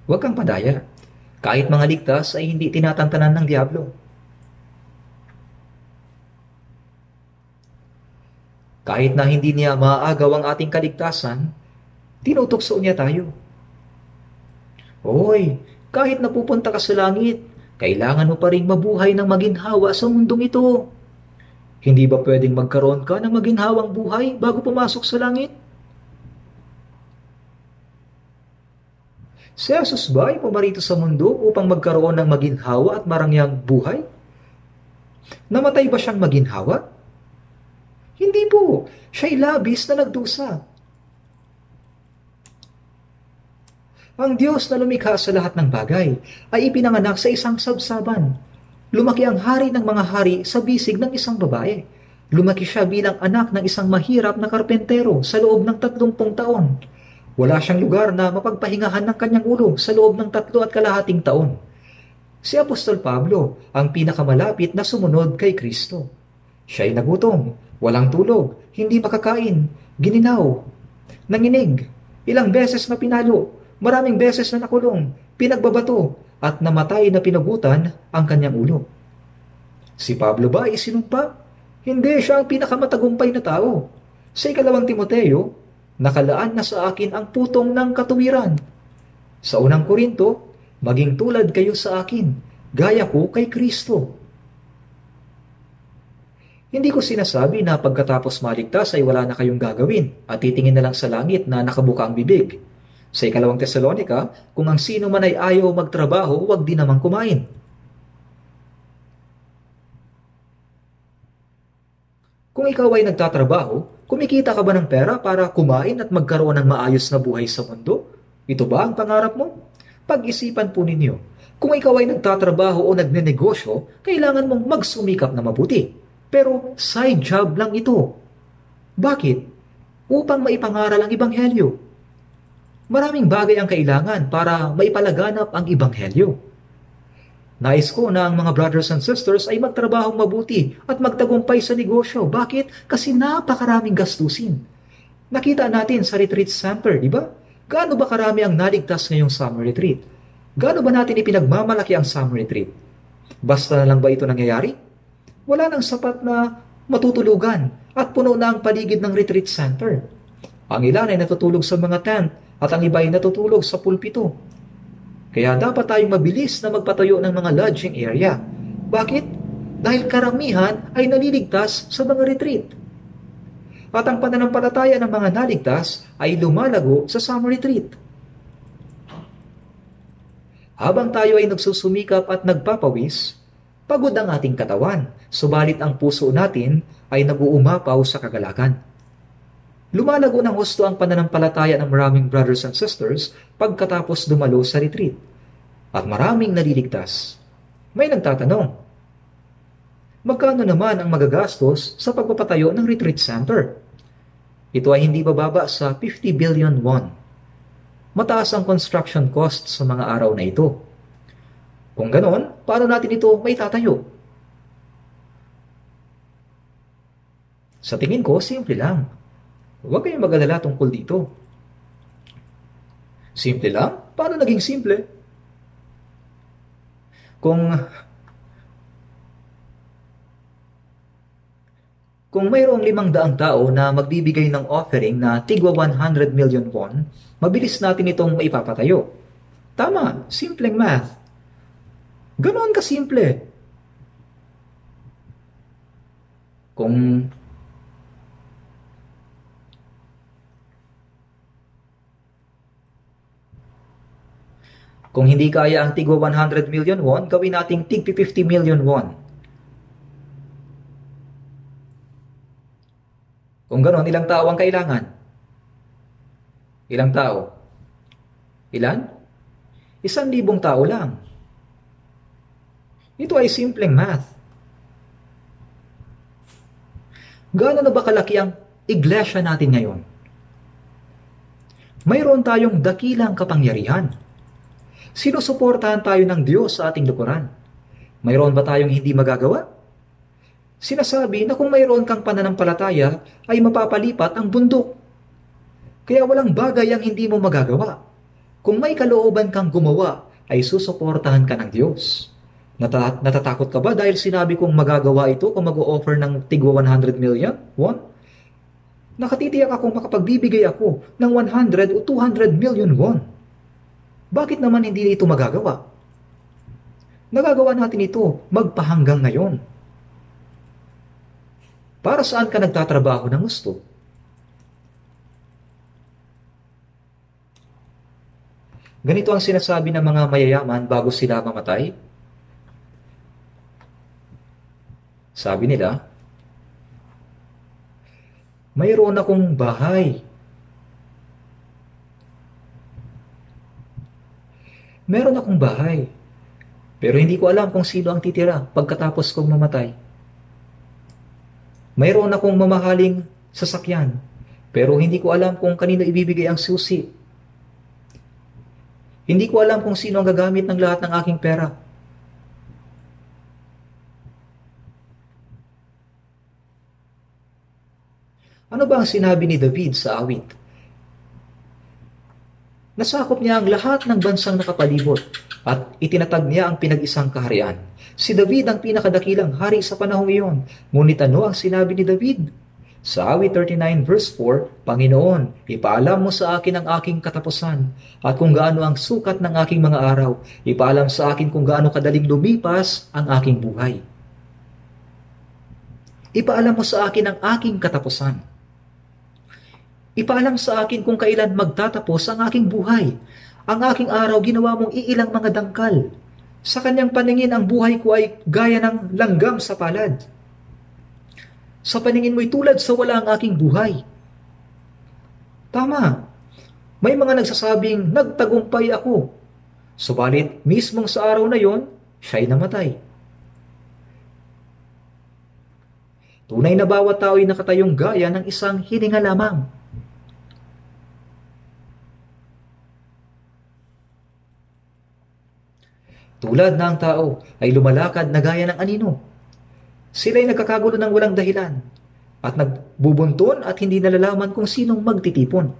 Huwag kang padaya. Kahit mga ligtas ay hindi tinatantanan ng Diablo. Kahit na hindi niya maaagaw ang ating kaligtasan, tinutokso niya tayo. Hoy, kahit napupunta ka sa langit, kailangan mo pa rin mabuhay ng maginhawa sa mundong ito. Hindi ba pwedeng magkaroon ka ng maginhawang buhay bago pumasok sa langit? Si Jesus ba ay pumarito sa mundo upang magkaroon ng maginhawa at marangyang buhay? Namatay ba siyang maginhawa? Hindi po. Siya'y labis na nagdusa. Ang Diyos na lumikha sa lahat ng bagay ay ipinanganak sa isang sabsaban Lumaki ang hari ng mga hari sa bisig ng isang babae. Lumaki siya bilang anak ng isang mahirap na karpentero sa loob ng tatlumpong taon. Wala siyang lugar na mapagpahingahan ng kanyang ulo sa loob ng tatlo at kalahating taon. Si Apostol Pablo ang pinakamalapit na sumunod kay Kristo. Siya ay nagutom, walang tulog, hindi makakain, gininaw, nanginig, ilang beses na pinalo, maraming beses na nakulong, pinagbabato, at namatay na pinagutan ang kanyang ulo. Si Pablo ba ay sinumpa? Hindi siya ang pinakamatagumpay na tao. Sa ikalawang Timoteo, nakalaan na sa akin ang putong ng katuwiran. Sa unang Korinto, maging tulad kayo sa akin, gaya ko kay Kristo. Hindi ko sinasabi na pagkatapos maligtas ay wala na kayong gagawin at titingin na lang sa langit na nakabuka ang bibig. Sa ikalawang Tesalonika, kung ang sino man ay ayaw magtrabaho, huwag din naman kumain. Kung ikaw ay nagtatrabaho, kumikita ka ba ng pera para kumain at magkaroon ng maayos na buhay sa mundo? Ito ba ang pangarap mo? Pag-isipan po ninyo. Kung ikaw ay nagtatrabaho o nagnenegosyo, kailangan mong magsumikap na mabuti. Pero side job lang ito. Bakit? Upang maipangaral ang Ibanghelyo Maraming bagay ang kailangan para maipalaganap ang Ibanghelyo. Nais ko na ang mga brothers and sisters ay magtrabaho mabuti at magtagumpay sa negosyo. Bakit? Kasi napakaraming gastusin. Nakita natin sa retreat center, di ba? Gaano ba karami ang naligtas ngayong summer retreat? Gaano ba natin ipinagmamalaki ang summer retreat? Basta na lang ba ito nangyayari? Wala nang sapat na matutulugan at puno na ang paligid ng retreat center. Ang ilan ay natutulog sa mga tent at ang iba ay natutulog sa pulpito. Kaya dapat tayong mabilis na magpatayo ng mga lodging area. Bakit? Dahil karamihan ay naliligtas sa mga retreat. At ang pananampalataya ng mga naligtas ay lumalago sa summer retreat. Habang tayo ay nagsusumikap at nagpapawis, pagod ang ating katawan, subalit ang puso natin ay naguumapaw sa kagalakan. Lumalago ng husto ang pananampalataya ng maraming brothers and sisters pagkatapos dumalo sa retreat. At maraming naliligtas. May nagtatanong, magkano naman ang magagastos sa pagpapatayo ng retreat center? Ito ay hindi bababa sa 50 billion won. Mataas ang construction cost sa mga araw na ito. Kung ganon, paano natin ito may tatayo? Sa tingin ko, simple lang Huwag kayong mag-alala tungkol dito. Simple lang? Paano naging simple? Kung Kung mayroong limang daang tao na magbibigay ng offering na tigwa 100 million won, mabilis natin itong maipapatayo. Tama, simpleng math. Ganoon ka simple. Kung Kung hindi kaya ang tigwa 100 million won, gawin nating tig 50 million won. Kung ganoon, ilang tao ang kailangan? Ilang tao? Ilan? Isang libong tao lang. Ito ay simpleng math. Gaano na ba kalaki ang iglesia natin ngayon? Mayroon tayong dakilang kapangyarihan Sinusuportahan tayo ng Diyos sa ating lukuran. Mayroon ba tayong hindi magagawa? Sinasabi na kung mayroon kang pananampalataya ay mapapalipat ang bundok. Kaya walang bagay ang hindi mo magagawa. Kung may kalooban kang gumawa, ay susuportahan ka ng Diyos. Nata- natatakot ka ba dahil sinabi kong magagawa ito kung mag-o-offer ng tigwa 100 million? Won? Nakatitiyak akong makapagbibigay ako ng 100 o 200 million won. Bakit naman hindi ito magagawa? Nagagawa natin ito magpahanggang ngayon. Para saan ka nagtatrabaho ng gusto? Ganito ang sinasabi ng mga mayayaman bago sila mamatay. Sabi nila, mayroon akong bahay meron akong bahay. Pero hindi ko alam kung sino ang titira pagkatapos kong mamatay. Mayroon akong mamahaling sasakyan, pero hindi ko alam kung kanino ibibigay ang susi. Hindi ko alam kung sino ang gagamit ng lahat ng aking pera. Ano ba ang sinabi ni David sa awit? Nasakop niya ang lahat ng bansang nakapalibot at itinatag niya ang pinag-isang kaharian. Si David ang pinakadakilang hari sa panahong iyon. Ngunit ano ang sinabi ni David? Sa awit 39 verse 4, Panginoon, ipaalam mo sa akin ang aking katapusan at kung gaano ang sukat ng aking mga araw. Ipaalam sa akin kung gaano kadaling lumipas ang aking buhay. Ipaalam mo sa akin ang aking katapusan Ipaalam sa akin kung kailan magtatapos ang aking buhay. Ang aking araw ginawa mong iilang mga dangkal. Sa kanyang paningin, ang buhay ko ay gaya ng langgam sa palad. Sa paningin mo'y tulad sa wala ang aking buhay. Tama. May mga nagsasabing, nagtagumpay ako. Subalit, mismong sa araw na yon, siya'y namatay. Tunay na bawat tao ay nakatayong gaya ng isang hininga lamang. Tulad na ang tao ay lumalakad na gaya ng anino. Sila'y nagkakagulo ng walang dahilan at nagbubunton at hindi nalalaman kung sinong magtitipon.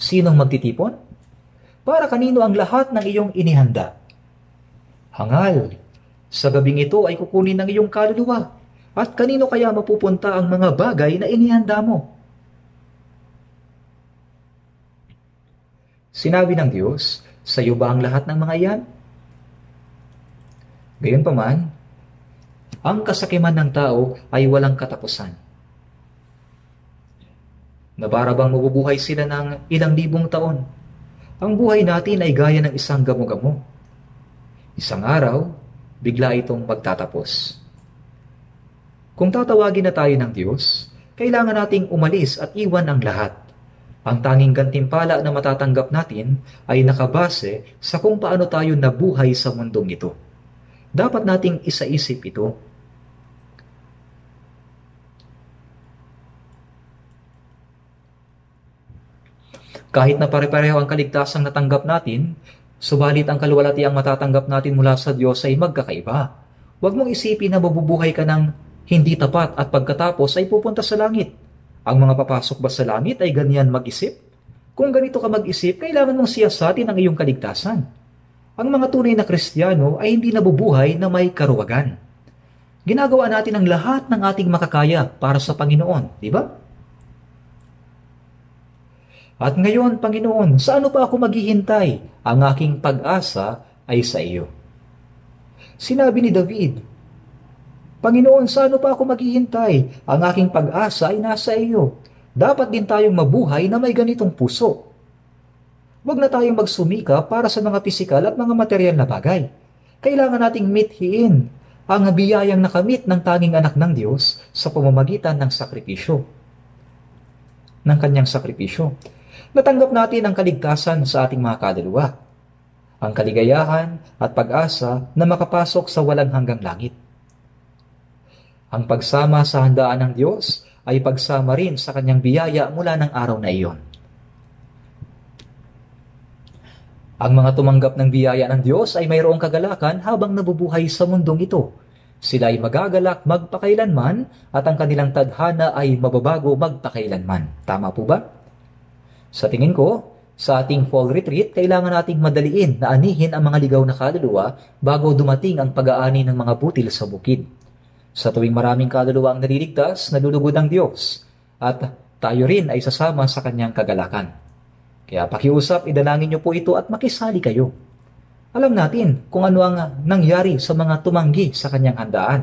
Sinong magtitipon? Para kanino ang lahat ng iyong inihanda? Hangal, sa gabing ito ay kukunin ng iyong kaluluwa. At kanino kaya mapupunta ang mga bagay na inihanda mo? Sinabi ng Diyos, sa iyo ba ang lahat ng mga iyan? Gayunpaman, ang kasakiman ng tao ay walang katapusan. Nabara bang mabubuhay sila ng ilang libong taon? Ang buhay natin ay gaya ng isang gamo-gamo. Isang araw, bigla itong magtatapos. Kung tatawagin na tayo ng Diyos, kailangan nating umalis at iwan ang lahat. Ang tanging gantimpala na matatanggap natin ay nakabase sa kung paano tayo nabuhay sa mundong ito. Dapat nating isaisip ito Kahit na pare-pareho ang kaligtasang natanggap natin, subalit ang kaluwalhati ang matatanggap natin mula sa Diyos ay magkakaiba. Huwag mong isipin na mabubuhay ka ng hindi tapat at pagkatapos ay pupunta sa langit. Ang mga papasok ba sa langit ay ganyan mag-isip? Kung ganito ka mag-isip, kailangan mong siyasatin ang iyong kaligtasan. Ang mga tunay na Kristiyano ay hindi nabubuhay na may karuwagan. Ginagawa natin ang lahat ng ating makakaya para sa Panginoon, di ba? At ngayon, Panginoon, sa ano pa ako maghihintay? Ang aking pag-asa ay sa iyo. Sinabi ni David, Panginoon, sa ano pa ako maghihintay? Ang aking pag-asa ay nasa iyo. Dapat din tayong mabuhay na may ganitong puso. Huwag na tayong magsumika para sa mga pisikal at mga material na bagay. Kailangan nating mithiin ang biyayang nakamit ng tanging anak ng Diyos sa pamamagitan ng sakripisyo. Ng kanyang sakripisyo natanggap natin ang kaligtasan sa ating mga kaluluwa, ang kaligayahan at pag-asa na makapasok sa walang hanggang langit. Ang pagsama sa handaan ng Diyos ay pagsama rin sa kanyang biyaya mula ng araw na iyon. Ang mga tumanggap ng biyaya ng Diyos ay mayroong kagalakan habang nabubuhay sa mundong ito. Sila ay magagalak magpakailanman at ang kanilang tadhana ay mababago magpakailanman. Tama po ba? Sa tingin ko, sa ating fall retreat, kailangan nating madaliin na anihin ang mga ligaw na kaluluwa bago dumating ang pag-aani ng mga butil sa bukid. Sa tuwing maraming kaluluwa ang naliligtas, nalulugod ang Diyos at tayo rin ay sasama sa kanyang kagalakan. Kaya pakiusap, idalangin niyo po ito at makisali kayo. Alam natin kung ano ang nangyari sa mga tumanggi sa kanyang handaan,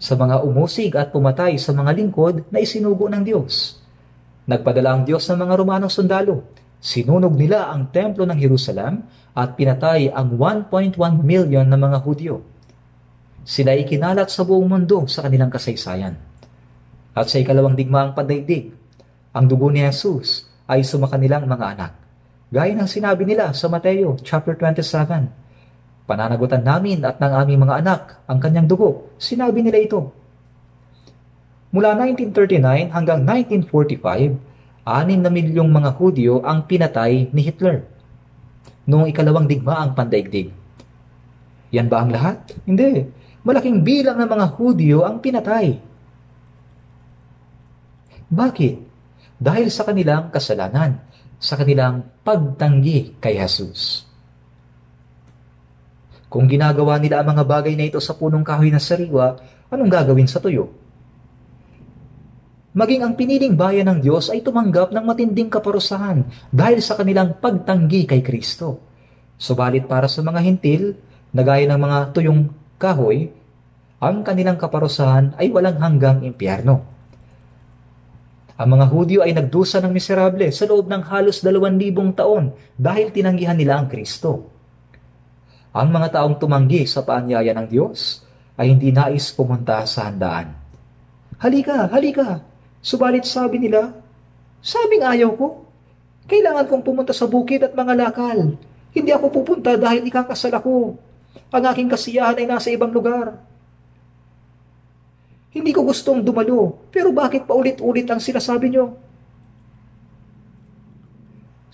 sa mga umusig at pumatay sa mga lingkod na isinugo ng Diyos Nagpadala ang Diyos ng mga Romanong sundalo. Sinunog nila ang templo ng Jerusalem at pinatay ang 1.1 million na mga Hudyo. Sila ay kinalat sa buong mundo sa kanilang kasaysayan. At sa ikalawang digmaang pandaigdig, ang dugo ni Jesus ay sumakanilang mga anak. Gaya ng sinabi nila sa Mateo chapter 27. Pananagutan namin at ng aming mga anak ang kanyang dugo. Sinabi nila ito. Mula 1939 hanggang 1945, anim na milyong mga Hudyo ang pinatay ni Hitler. Noong ikalawang digmaang pandaigdig. Yan ba ang lahat? Hindi. Malaking bilang ng mga Hudyo ang pinatay. Bakit? Dahil sa kanilang kasalanan, sa kanilang pagtanggi kay Jesus. Kung ginagawa nila ang mga bagay na ito sa punong kahoy na sariwa, anong gagawin sa tuyo? Maging ang piniling bayan ng Diyos ay tumanggap ng matinding kaparusahan dahil sa kanilang pagtanggi kay Kristo. Subalit para sa mga hintil, na gaya ng mga tuyong kahoy, ang kanilang kaparusahan ay walang hanggang impyerno. Ang mga Hudyo ay nagdusa ng miserable sa loob ng halos dalawang libong taon dahil tinanggihan nila ang Kristo. Ang mga taong tumanggi sa paanyaya ng Diyos ay hindi nais pumunta sa handaan. Halika, halika, Subalit sabi nila, sabing ayaw ko. Kailangan kong pumunta sa bukid at mga lakal. Hindi ako pupunta dahil ikakasal ako. Ang aking kasiyahan ay nasa ibang lugar. Hindi ko gustong dumalo, pero bakit paulit-ulit ang sinasabi nyo?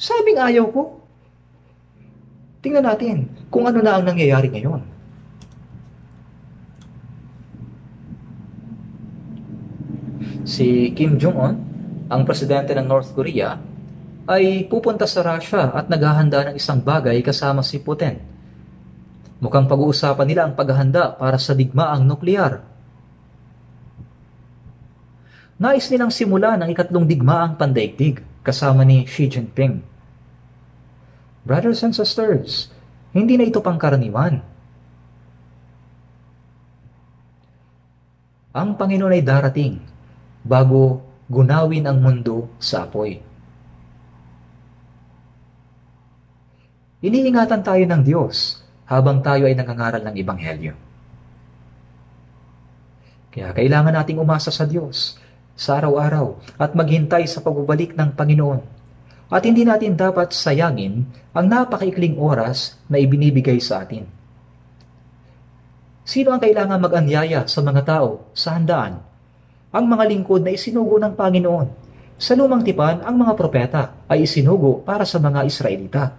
Sabing ayaw ko. Tingnan natin kung ano na ang nangyayari ngayon. si Kim Jong-un, ang presidente ng North Korea, ay pupunta sa Russia at naghahanda ng isang bagay kasama si Putin. Mukhang pag-uusapan nila ang paghahanda para sa digmaang nuklear. Nais nilang simula ng ikatlong digmaang pandaigdig kasama ni Xi Jinping. Brothers and sisters, hindi na ito pangkaraniwan. Ang Panginoon ay darating bago gunawin ang mundo sa apoy. Iniingatan tayo ng Diyos habang tayo ay nangangaral ng Ebanghelyo. Kaya kailangan nating umasa sa Diyos sa araw-araw at maghintay sa pagbabalik ng Panginoon. At hindi natin dapat sayangin ang napakaikling oras na ibinibigay sa atin. Sino ang kailangan mag-anyaya sa mga tao sa handaan? Ang mga lingkod na isinugo ng Panginoon. Sa lumang tipan, ang mga propeta ay isinugo para sa mga Israelita.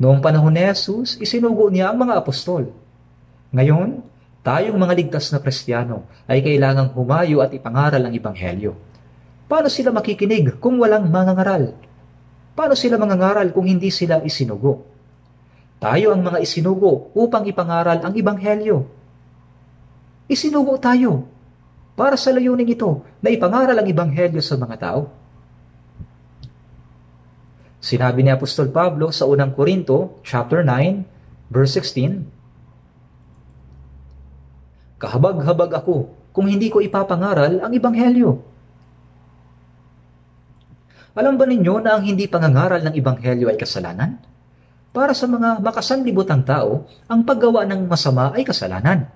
Noong panahon ni Jesus, isinugo niya ang mga apostol. Ngayon, tayong mga ligtas na Kristiyano ay kailangang humayo at ipangaral ang Ebanghelyo. Paano sila makikinig kung walang mangangaral? Paano sila mangangaral kung hindi sila isinugo? Tayo ang mga isinugo upang ipangaral ang Ebanghelyo. Isinugo tayo para sa layuning ito na ipangaral ang Ebanghelyo sa mga tao. Sinabi ni Apostol Pablo sa unang Korinto, chapter 9, verse 16, Kahabag-habag ako kung hindi ko ipapangaral ang Ebanghelyo. Alam ba ninyo na ang hindi pangangaral ng Ebanghelyo ay kasalanan? Para sa mga makasanlibutang tao, ang paggawa ng masama ay kasalanan.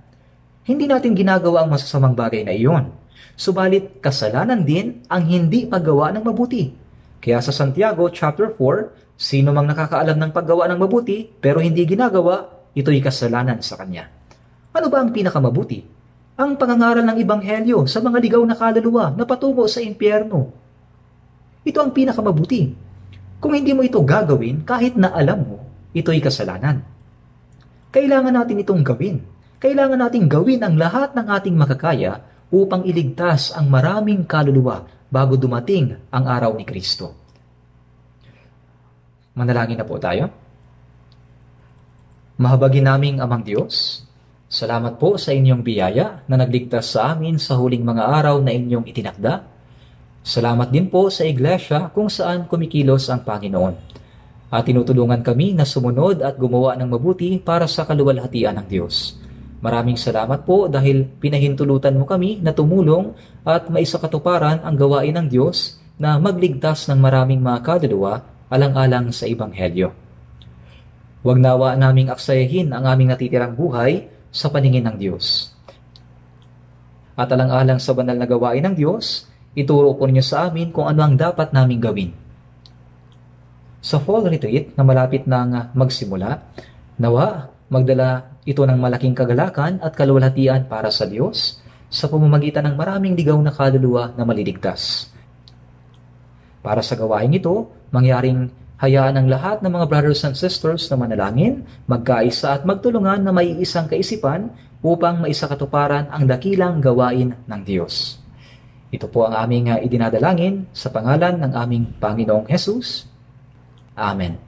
Hindi natin ginagawa ang masasamang bagay na iyon. Subalit, kasalanan din ang hindi paggawa ng mabuti. Kaya sa Santiago chapter 4, sino mang nakakaalam ng paggawa ng mabuti pero hindi ginagawa, ito'y kasalanan sa kanya. Ano ba ang pinakamabuti? Ang pangangaral ng Ebanghelyo sa mga ligaw na kaluluwa na patungo sa impyerno. Ito ang pinakamabuti. Kung hindi mo ito gagawin, kahit na alam mo, ito'y kasalanan. Kailangan natin itong gawin. Kailangan natin gawin ang lahat ng ating makakaya upang iligtas ang maraming kaluluwa bago dumating ang araw ni Kristo. Manalangin na po tayo. Mahabagin naming Amang Diyos, salamat po sa inyong biyaya na nagligtas sa amin sa huling mga araw na inyong itinakda. Salamat din po sa iglesia kung saan kumikilos ang Panginoon. At tinutulungan kami na sumunod at gumawa ng mabuti para sa kaluwalhatian ng Diyos. Maraming salamat po dahil pinahintulutan mo kami na tumulong at maisakatuparan ang gawain ng Diyos na magligtas ng maraming mga kaluluwa alang-alang sa Ebanghelyo. Huwag nawa naming aksayahin ang aming natitirang buhay sa paningin ng Diyos. At alang-alang sa banal na gawain ng Diyos, ituro po niyo sa amin kung ano ang dapat naming gawin. Sa fall retreat na malapit nang magsimula, nawa magdala ito ng malaking kagalakan at kaluwalhatian para sa Diyos sa pamamagitan ng maraming ligaw na kaluluwa na maliligtas. Para sa gawain ito, mangyaring hayaan ng lahat ng mga brothers and sisters na manalangin, magkaisa at magtulungan na may isang kaisipan upang maisakatuparan ang dakilang gawain ng Diyos. Ito po ang aming idinadalangin sa pangalan ng aming Panginoong Hesus. Amen.